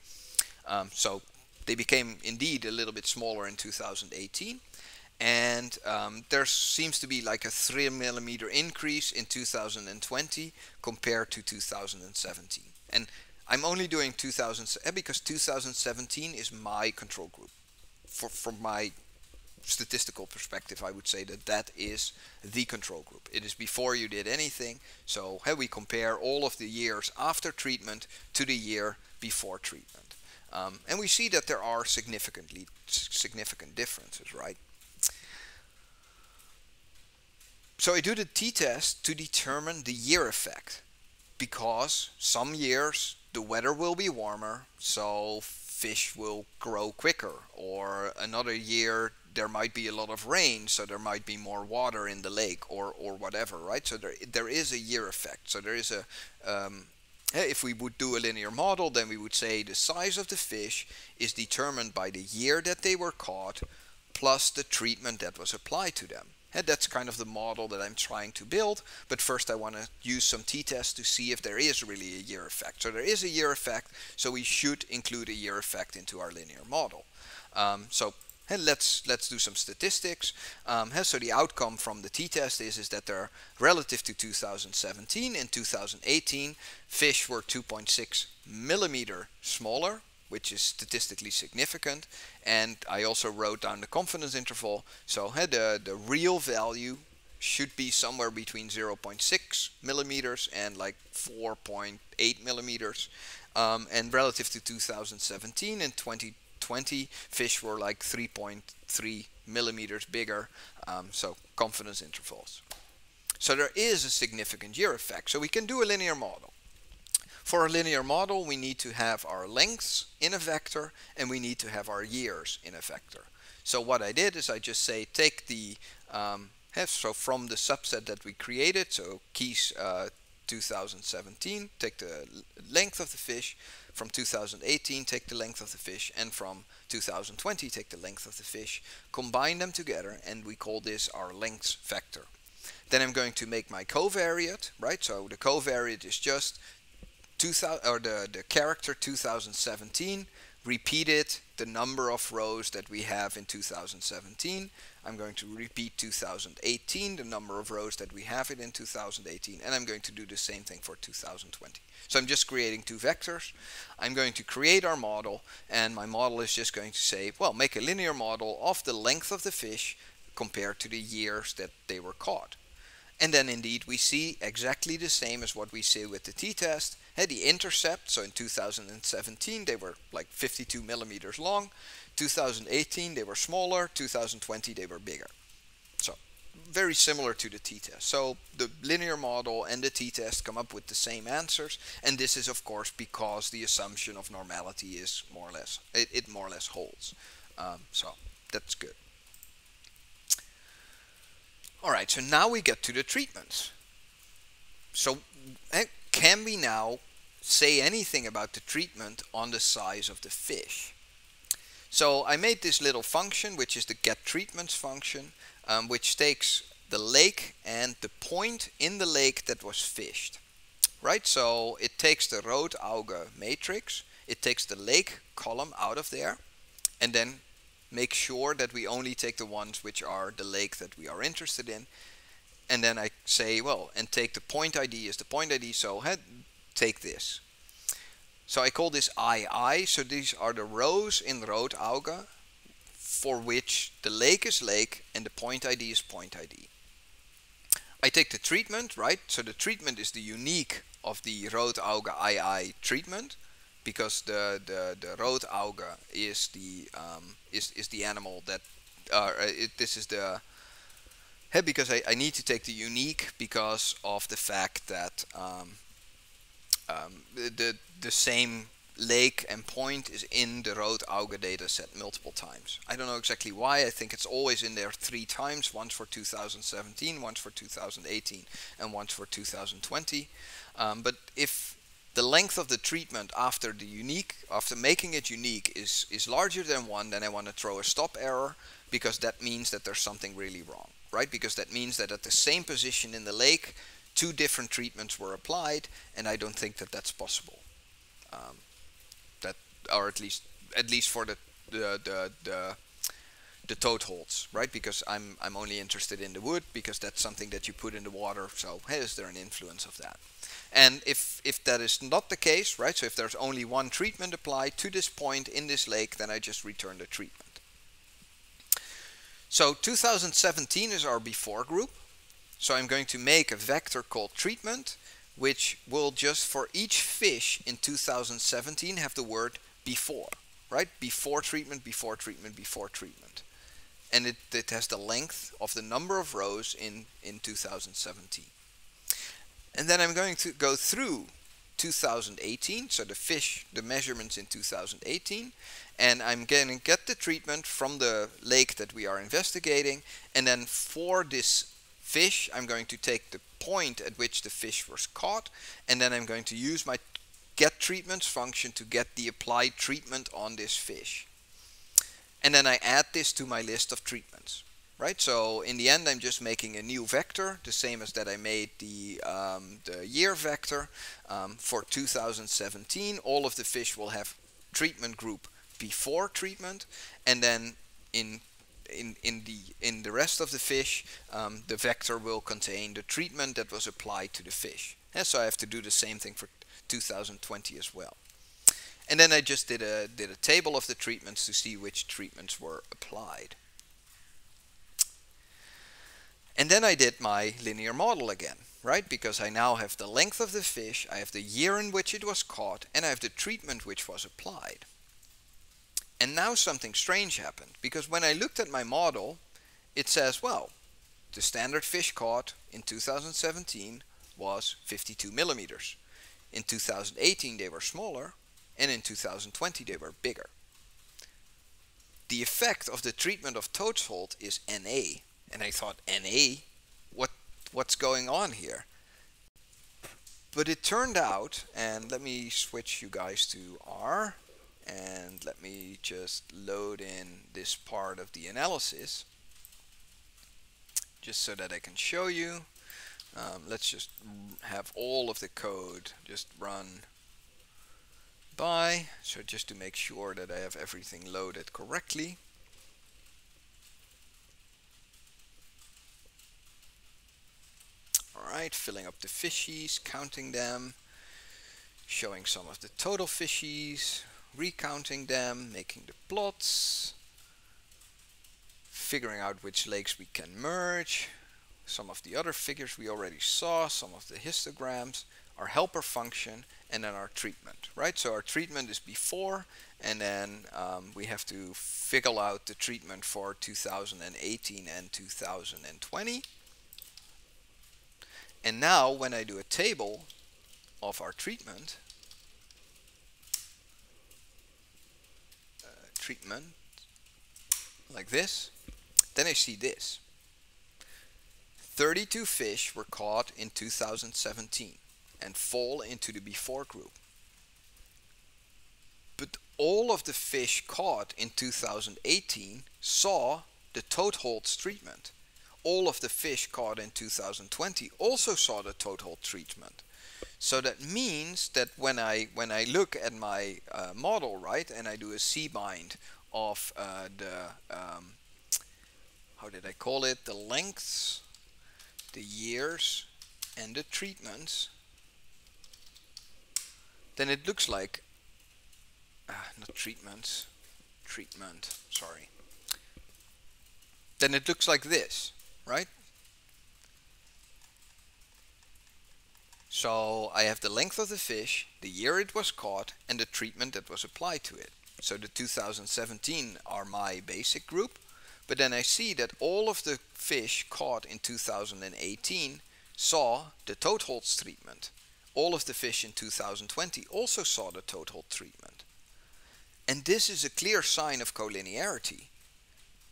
Um, so they became indeed a little bit smaller in 2018 and um, there seems to be like a 3 millimeter increase in 2020 compared to 2017 and I'm only doing 2000 eh, because 2017 is my control group. For from my statistical perspective I would say that that is the control group. It is before you did anything. So hey, we compare all of the years after treatment to the year before treatment um, and we see that there are significantly significant differences, right? So I do the t-test to determine the year effect because some years the weather will be warmer so fish will grow quicker or another year there might be a lot of rain so there might be more water in the lake or or whatever right so there there is a year effect so there is a um, if we would do a linear model, then we would say the size of the fish is determined by the year that they were caught plus the treatment that was applied to them. And that's kind of the model that I'm trying to build, but first I want to use some t-tests to see if there is really a year effect. So there is a year effect, so we should include a year effect into our linear model. Um, so and let's let's do some statistics. Um, so the outcome from the t-test is is that they're relative to 2017 in 2018 fish were 2.6 millimeter smaller, which is statistically significant. And I also wrote down the confidence interval. So the the real value should be somewhere between 0.6 millimeters and like 4.8 millimeters. Um, and relative to 2017 and 20 20 fish were like 3.3 millimeters bigger um, so confidence intervals. So there is a significant year effect. So we can do a linear model. For a linear model we need to have our lengths in a vector and we need to have our years in a vector. So what I did is I just say take the um, so from the subset that we created so keys uh, 2017 take the length of the fish from 2018 take the length of the fish and from 2020 take the length of the fish combine them together and we call this our length vector then I'm going to make my covariate right? So the covariate is just 2000 or the, the character 2017 repeated the number of rows that we have in 2017 I'm going to repeat 2018, the number of rows that we have it in 2018, and I'm going to do the same thing for 2020. So I'm just creating two vectors. I'm going to create our model, and my model is just going to say, well, make a linear model of the length of the fish compared to the years that they were caught. And then indeed we see exactly the same as what we see with the t-test. Had the intercept, so in 2017 they were like 52 millimeters long. 2018 they were smaller, 2020 they were bigger. So very similar to the t-test. So the linear model and the t-test come up with the same answers and this is of course because the assumption of normality is more or less, it, it more or less holds. Um, so that's good. Alright, so now we get to the treatments. So eh, can we now say anything about the treatment on the size of the fish? So I made this little function, which is the get treatments function, um, which takes the lake and the point in the lake that was fished. right? So it takes the Rotauge matrix, it takes the lake column out of there, and then make sure that we only take the ones which are the lake that we are interested in. And then I say, well, and take the point ID as the point ID, so take this. So I call this II, so these are the rows in Rotauge for which the lake is lake and the point ID is point ID. I take the treatment, right? So the treatment is the unique of the Rotauge II treatment because the the the Rotauge is the um, is is the animal that uh, it, this is the hey, because I, I need to take the unique because of the fact that um, um, the the same lake and point is in the Rotauge dataset multiple times. I don't know exactly why. I think it's always in there three times, once for 2017, once for 2018, and once for 2020. Um, but if the length of the treatment after the unique, after making it unique, is is larger than one, then I want to throw a stop error because that means that there's something really wrong, right? Because that means that at the same position in the lake, two different treatments were applied, and I don't think that that's possible. Um, or at least at least for the the the, the the Totholz, right? Because I'm I'm only interested in the wood because that's something that you put in the water. So hey, is there an influence of that? And if if that is not the case, right? So if there's only one treatment applied to this point in this lake, then I just return the treatment. So 2017 is our before group. So I'm going to make a vector called treatment, which will just for each fish in 2017 have the word before, right? Before treatment, before treatment, before treatment. And it, it has the length of the number of rows in, in 2017. And then I'm going to go through 2018, so the fish, the measurements in 2018, and I'm going to get the treatment from the lake that we are investigating, and then for this fish, I'm going to take the point at which the fish was caught, and then I'm going to use my get treatments function to get the applied treatment on this fish. And then I add this to my list of treatments. Right, so in the end I'm just making a new vector, the same as that I made the, um, the year vector um, for 2017. All of the fish will have treatment group before treatment, and then in in in the in the rest of the fish, um, the vector will contain the treatment that was applied to the fish. And so I have to do the same thing for 2020 as well. And then I just did a, did a table of the treatments to see which treatments were applied. And then I did my linear model again, right? Because I now have the length of the fish, I have the year in which it was caught, and I have the treatment which was applied. And now something strange happened, because when I looked at my model, it says, well, the standard fish caught in 2017 was 52 millimeters. In 2018 they were smaller and in 2020 they were bigger. The effect of the treatment of Totholz is NA and I thought NA what what's going on here? But it turned out and let me switch you guys to R and let me just load in this part of the analysis just so that I can show you um, let's just have all of the code just run by, so just to make sure that I have everything loaded correctly. Alright, filling up the fishies, counting them, showing some of the total fishies, recounting them, making the plots, figuring out which lakes we can merge, some of the other figures we already saw, some of the histograms, our helper function, and then our treatment, right? So our treatment is before, and then um, we have to figure out the treatment for 2018 and 2020. And now when I do a table of our treatment, uh, treatment like this, then I see this. 32 fish were caught in 2017 and fall into the before group. But all of the fish caught in 2018 saw the Totholz treatment. All of the fish caught in 2020 also saw the Totholz treatment. So that means that when I when I look at my uh, model, right, and I do a C-bind of uh, the um, how did I call it? The lengths, the years, and the treatments, then it looks like ah, not treatments, treatment. Sorry. Then it looks like this, right? So I have the length of the fish, the year it was caught, and the treatment that was applied to it. So the 2017 are my basic group, but then I see that all of the fish caught in 2018 saw the Totholz treatment. All of the fish in 2020 also saw the Totholz treatment. And this is a clear sign of collinearity,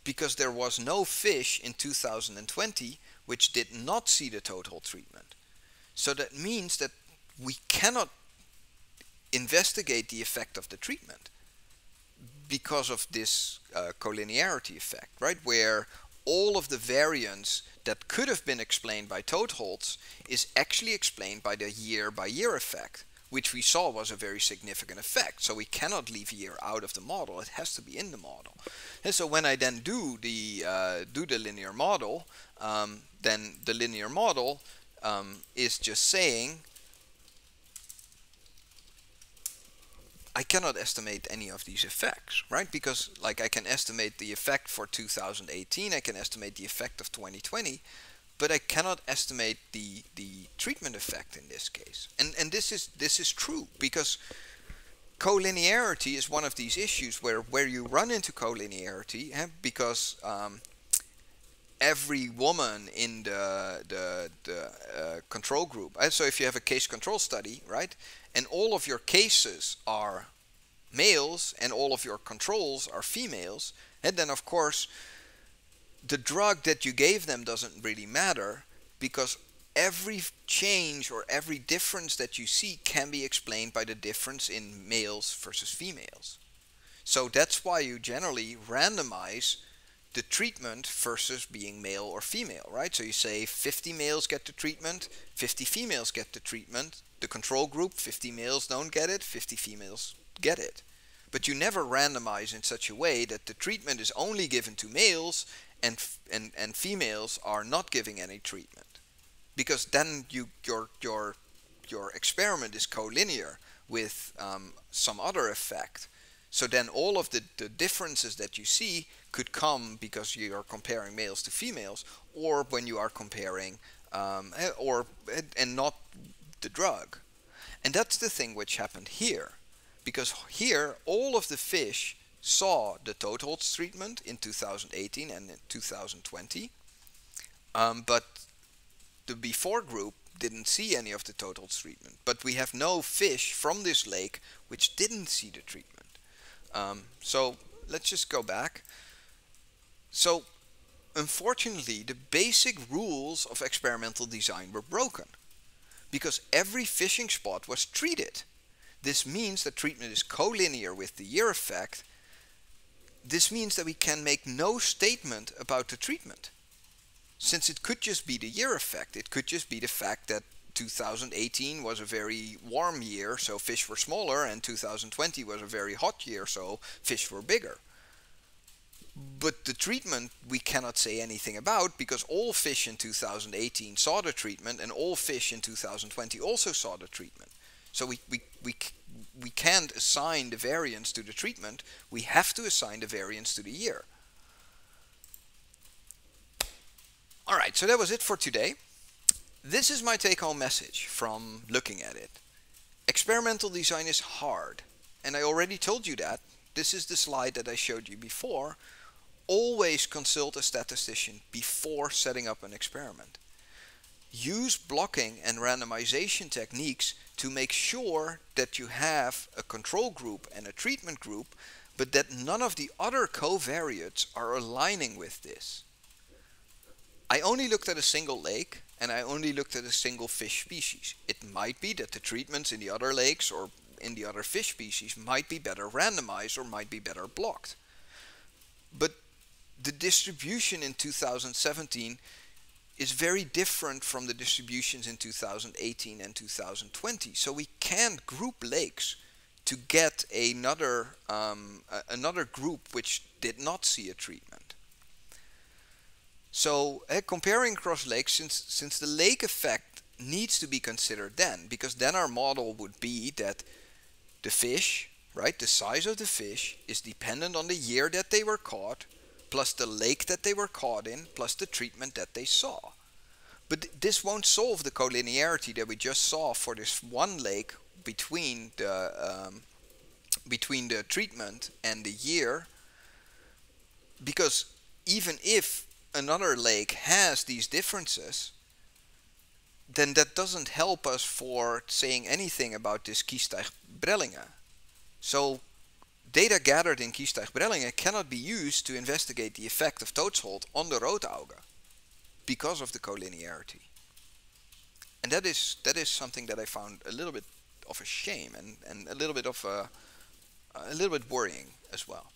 because there was no fish in 2020 which did not see the Totholz treatment. So that means that we cannot investigate the effect of the treatment because of this uh, collinearity effect, right? Where all of the variance that could have been explained by Totholz is actually explained by the year-by-year -year effect, which we saw was a very significant effect. So we cannot leave year out of the model; it has to be in the model. And so when I then do the uh, do the linear model, um, then the linear model um, is just saying I cannot estimate any of these effects, right? Because like I can estimate the effect for 2018, I can estimate the effect of 2020, but I cannot estimate the the treatment effect in this case. And and this is this is true because collinearity is one of these issues where where you run into collinearity eh, because um, every woman in the the, the uh, control group. And so if you have a case control study, right, and all of your cases are males and all of your controls are females, and then of course the drug that you gave them doesn't really matter because every change or every difference that you see can be explained by the difference in males versus females. So that's why you generally randomize the treatment versus being male or female, right? So you say 50 males get the treatment, 50 females get the treatment. The control group, 50 males don't get it, 50 females get it. But you never randomize in such a way that the treatment is only given to males and and and females are not giving any treatment. Because then you your your your experiment is collinear with um, some other effect. So then all of the, the differences that you see could come because you are comparing males to females or when you are comparing um, eh, or eh, and not the drug. And that's the thing which happened here. Because here all of the fish saw the Totholz treatment in 2018 and in 2020. Um, but the before group didn't see any of the Totholz treatment. But we have no fish from this lake which didn't see the treatment. Um, so let's just go back. So, unfortunately, the basic rules of experimental design were broken because every fishing spot was treated. This means that treatment is collinear with the year effect. This means that we can make no statement about the treatment. Since it could just be the year effect, it could just be the fact that 2018 was a very warm year, so fish were smaller, and 2020 was a very hot year, so fish were bigger. But the treatment we cannot say anything about because all fish in 2018 saw the treatment and all fish in 2020 also saw the treatment. So we, we, we, we can't assign the variance to the treatment, we have to assign the variance to the year. Alright, so that was it for today. This is my take-home message from looking at it. Experimental design is hard, and I already told you that. This is the slide that I showed you before, always consult a statistician before setting up an experiment. Use blocking and randomization techniques to make sure that you have a control group and a treatment group, but that none of the other covariates are aligning with this. I only looked at a single lake and I only looked at a single fish species. It might be that the treatments in the other lakes or in the other fish species might be better randomized or might be better blocked. But the distribution in 2017 is very different from the distributions in 2018 and 2020. So we can't group lakes to get another um, another group which did not see a treatment. So uh, comparing across lakes, since since the lake effect needs to be considered then, because then our model would be that the fish, right, the size of the fish is dependent on the year that they were caught, plus the lake that they were caught in, plus the treatment that they saw. But th this won't solve the collinearity that we just saw for this one lake between the um, between the treatment and the year, because even if another lake has these differences, then that doesn't help us for saying anything about this Kiesteig-Brellinge. So data gathered in Kiesteig-Brellinge cannot be used to investigate the effect of Totholz on the Rotauge because of the collinearity. And that is that is something that I found a little bit of a shame and, and a little bit of a, a little bit worrying as well.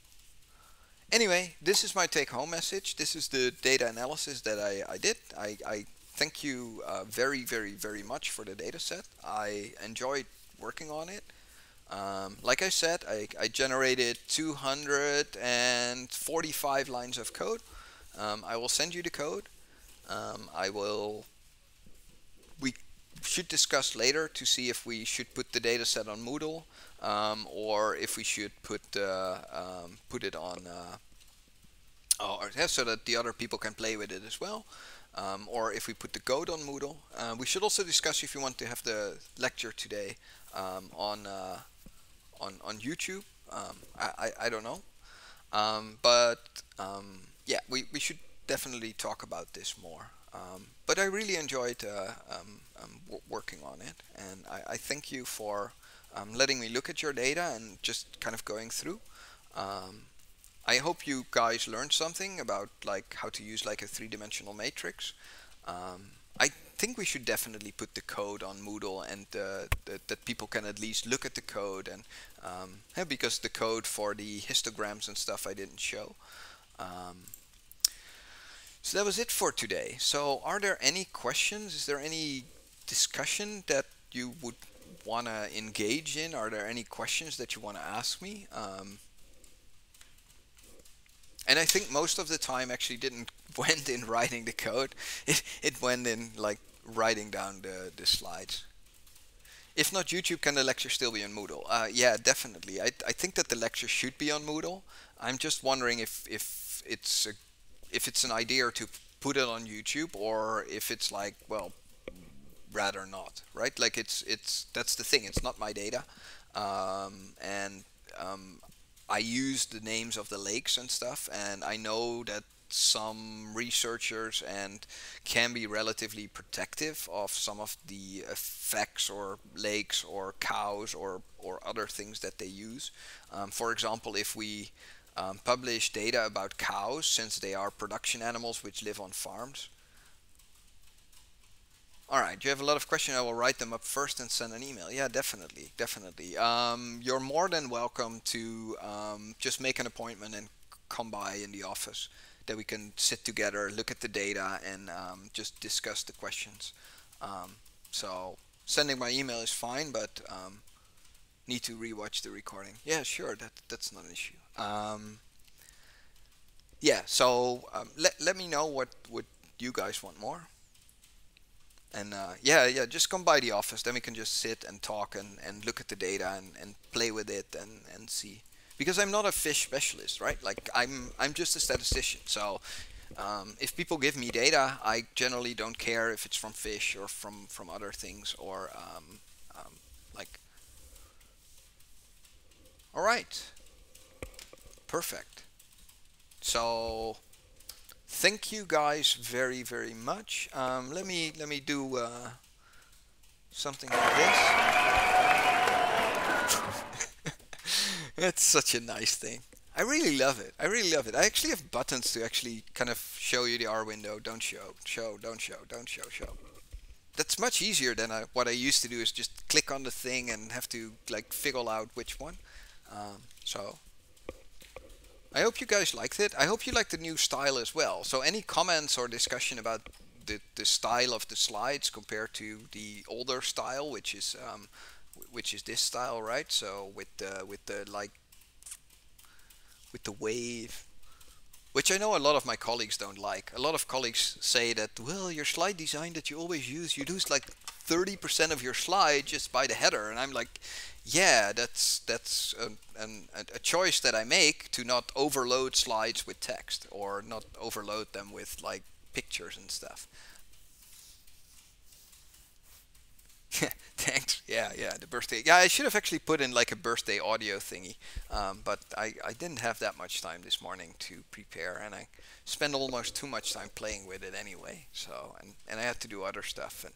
Anyway, this is my take-home message. This is the data analysis that I, I did. I, I thank you uh, very, very, very much for the data set. I enjoyed working on it. Um, like I said, I, I, generated 245 lines of code. Um, I will send you the code. Um, I will. We should discuss later to see if we should put the data set on Moodle um, or if we should put uh, um, put it on uh, or so that the other people can play with it as well. Um, or if we put the code on Moodle. Uh, we should also discuss if you want to have the lecture today um, on uh, on on YouTube. Um, I, I, I don't know, um, but um, yeah, we we should definitely talk about this more. Um, but I really enjoyed uh, working on it, and I, I thank you for um, letting me look at your data and just kind of going through. Um, I hope you guys learned something about like how to use like a three-dimensional matrix. Um, I think we should definitely put the code on Moodle and uh, that, people can at least look at the code and um, yeah, because the code for the histograms and stuff I didn't show. Um, so that was it for today. So are there any questions? Is there any discussion that you would want to engage in? Are there any questions that you want to ask me? Um, and I think most of the time actually didn't went in writing the code. It it went in like writing down the the slides. If not YouTube, can the lecture still be on Moodle? Uh, yeah, definitely. I I think that the lecture should be on Moodle. I'm just wondering if if it's a, if it's an idea to put it on YouTube or if it's like well rather not, right? Like it's it's that's the thing. It's not my data, um, and um, I use the names of the lakes and stuff, and I know that some researchers and can be relatively protective of some of the effects or lakes or cows or or other things that they use. Um, for example, if we um, publish data about cows, since they are production animals which live on farms, all right, you have a lot of questions. I will write them up first and send an email. Yeah, definitely, definitely. Um, you're more than welcome to um, just make an appointment and come by in the office that we can sit together, look at the data, and um, just discuss the questions. Um, so sending my email is fine, but um, need to rewatch the recording. Yeah, sure, that that's not an issue. Um, yeah, so let let me know what what you guys want more and uh, yeah yeah just come by the office. Then we can just sit and talk and, and look at the data and, and play with it and, and see. Because I'm not a fish specialist right? Like I'm I'm just a statistician. So um, if people give me data I generally don't care if it's from fish or from from other things or um, um, like all right. Perfect. So thank you guys very very much. Um, let me let me do uh, something like this. It's such a nice thing. I really love it. I really love it. I actually have buttons to actually kind of show you the R window. Don't show show don't show don't show show. That's much easier than I, what I used to do is just click on the thing and have to like figure out which one. Um, so I hope you guys liked it. I hope you liked the new style as well. So any comments or discussion about the, the style of the slides compared to the older style, which is um, which is this style, right? So with the with the like with the wave, which I know a lot of my colleagues don't like. A lot of colleagues say that well, your slide design that you always use, you lose like 30% of your slide just by the header, and I'm like, yeah, that's that's a, an, a choice that I make to not overload slides with text or not overload them with like pictures and stuff. Thanks. Yeah, yeah, the birthday. Yeah, I should have actually put in like a birthday audio thingy, um, but I, I didn't have that much time this morning to prepare, and I spent almost too much time playing with it anyway. So, and, and I had to do other stuff. And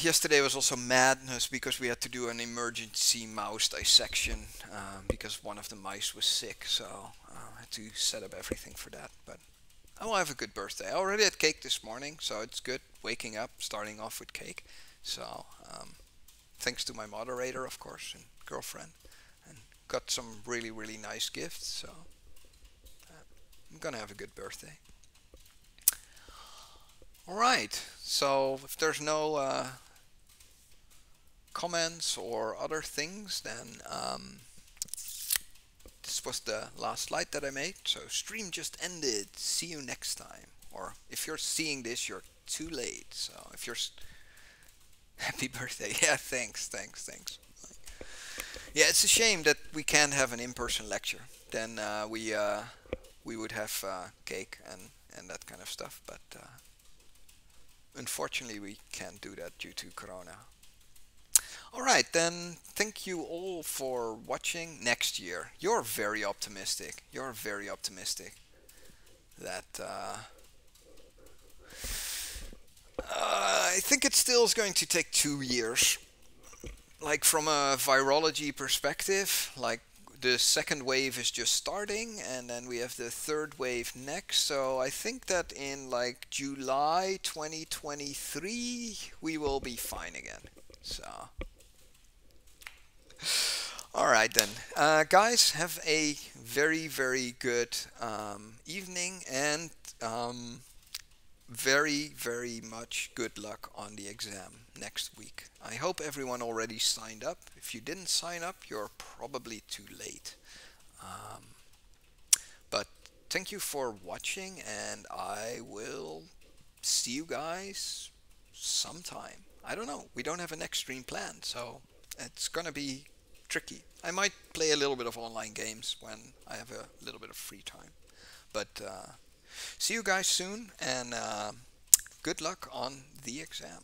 yesterday was also madness because we had to do an emergency mouse dissection um, because one of the mice was sick. So uh, I had to set up everything for that. But I will have a good birthday. I already had cake this morning, so it's good waking up, starting off with cake. So, um, thanks to my moderator, of course, and girlfriend, and got some really, really nice gifts. So, uh, I'm gonna have a good birthday. All right. So, if there's no uh, comments or other things, then. Um, this was the last slide that I made. So stream just ended. See you next time. Or if you're seeing this, you're too late. So if you're happy birthday. Yeah, thanks, thanks, thanks. Yeah, it's a shame that we can't have an in-person lecture. Then uh, we uh, we would have uh, cake and and that kind of stuff. But uh, unfortunately, we can't do that due to Corona. Alright, then thank you all for watching next year. You're very optimistic. You're very optimistic that uh, uh, I think it still is going to take two years. Like from a virology perspective, like the second wave is just starting and then we have the third wave next. So I think that in like July 2023 we will be fine again. So. All right then, uh, guys, have a very very good um, evening and um, very very much good luck on the exam next week. I hope everyone already signed up. If you didn't sign up, you're probably too late. Um, but thank you for watching, and I will see you guys sometime. I don't know. We don't have a next stream planned, so it's gonna be tricky. I might play a little bit of online games when I have a little bit of free time. But uh, see you guys soon and uh, good luck on the exam.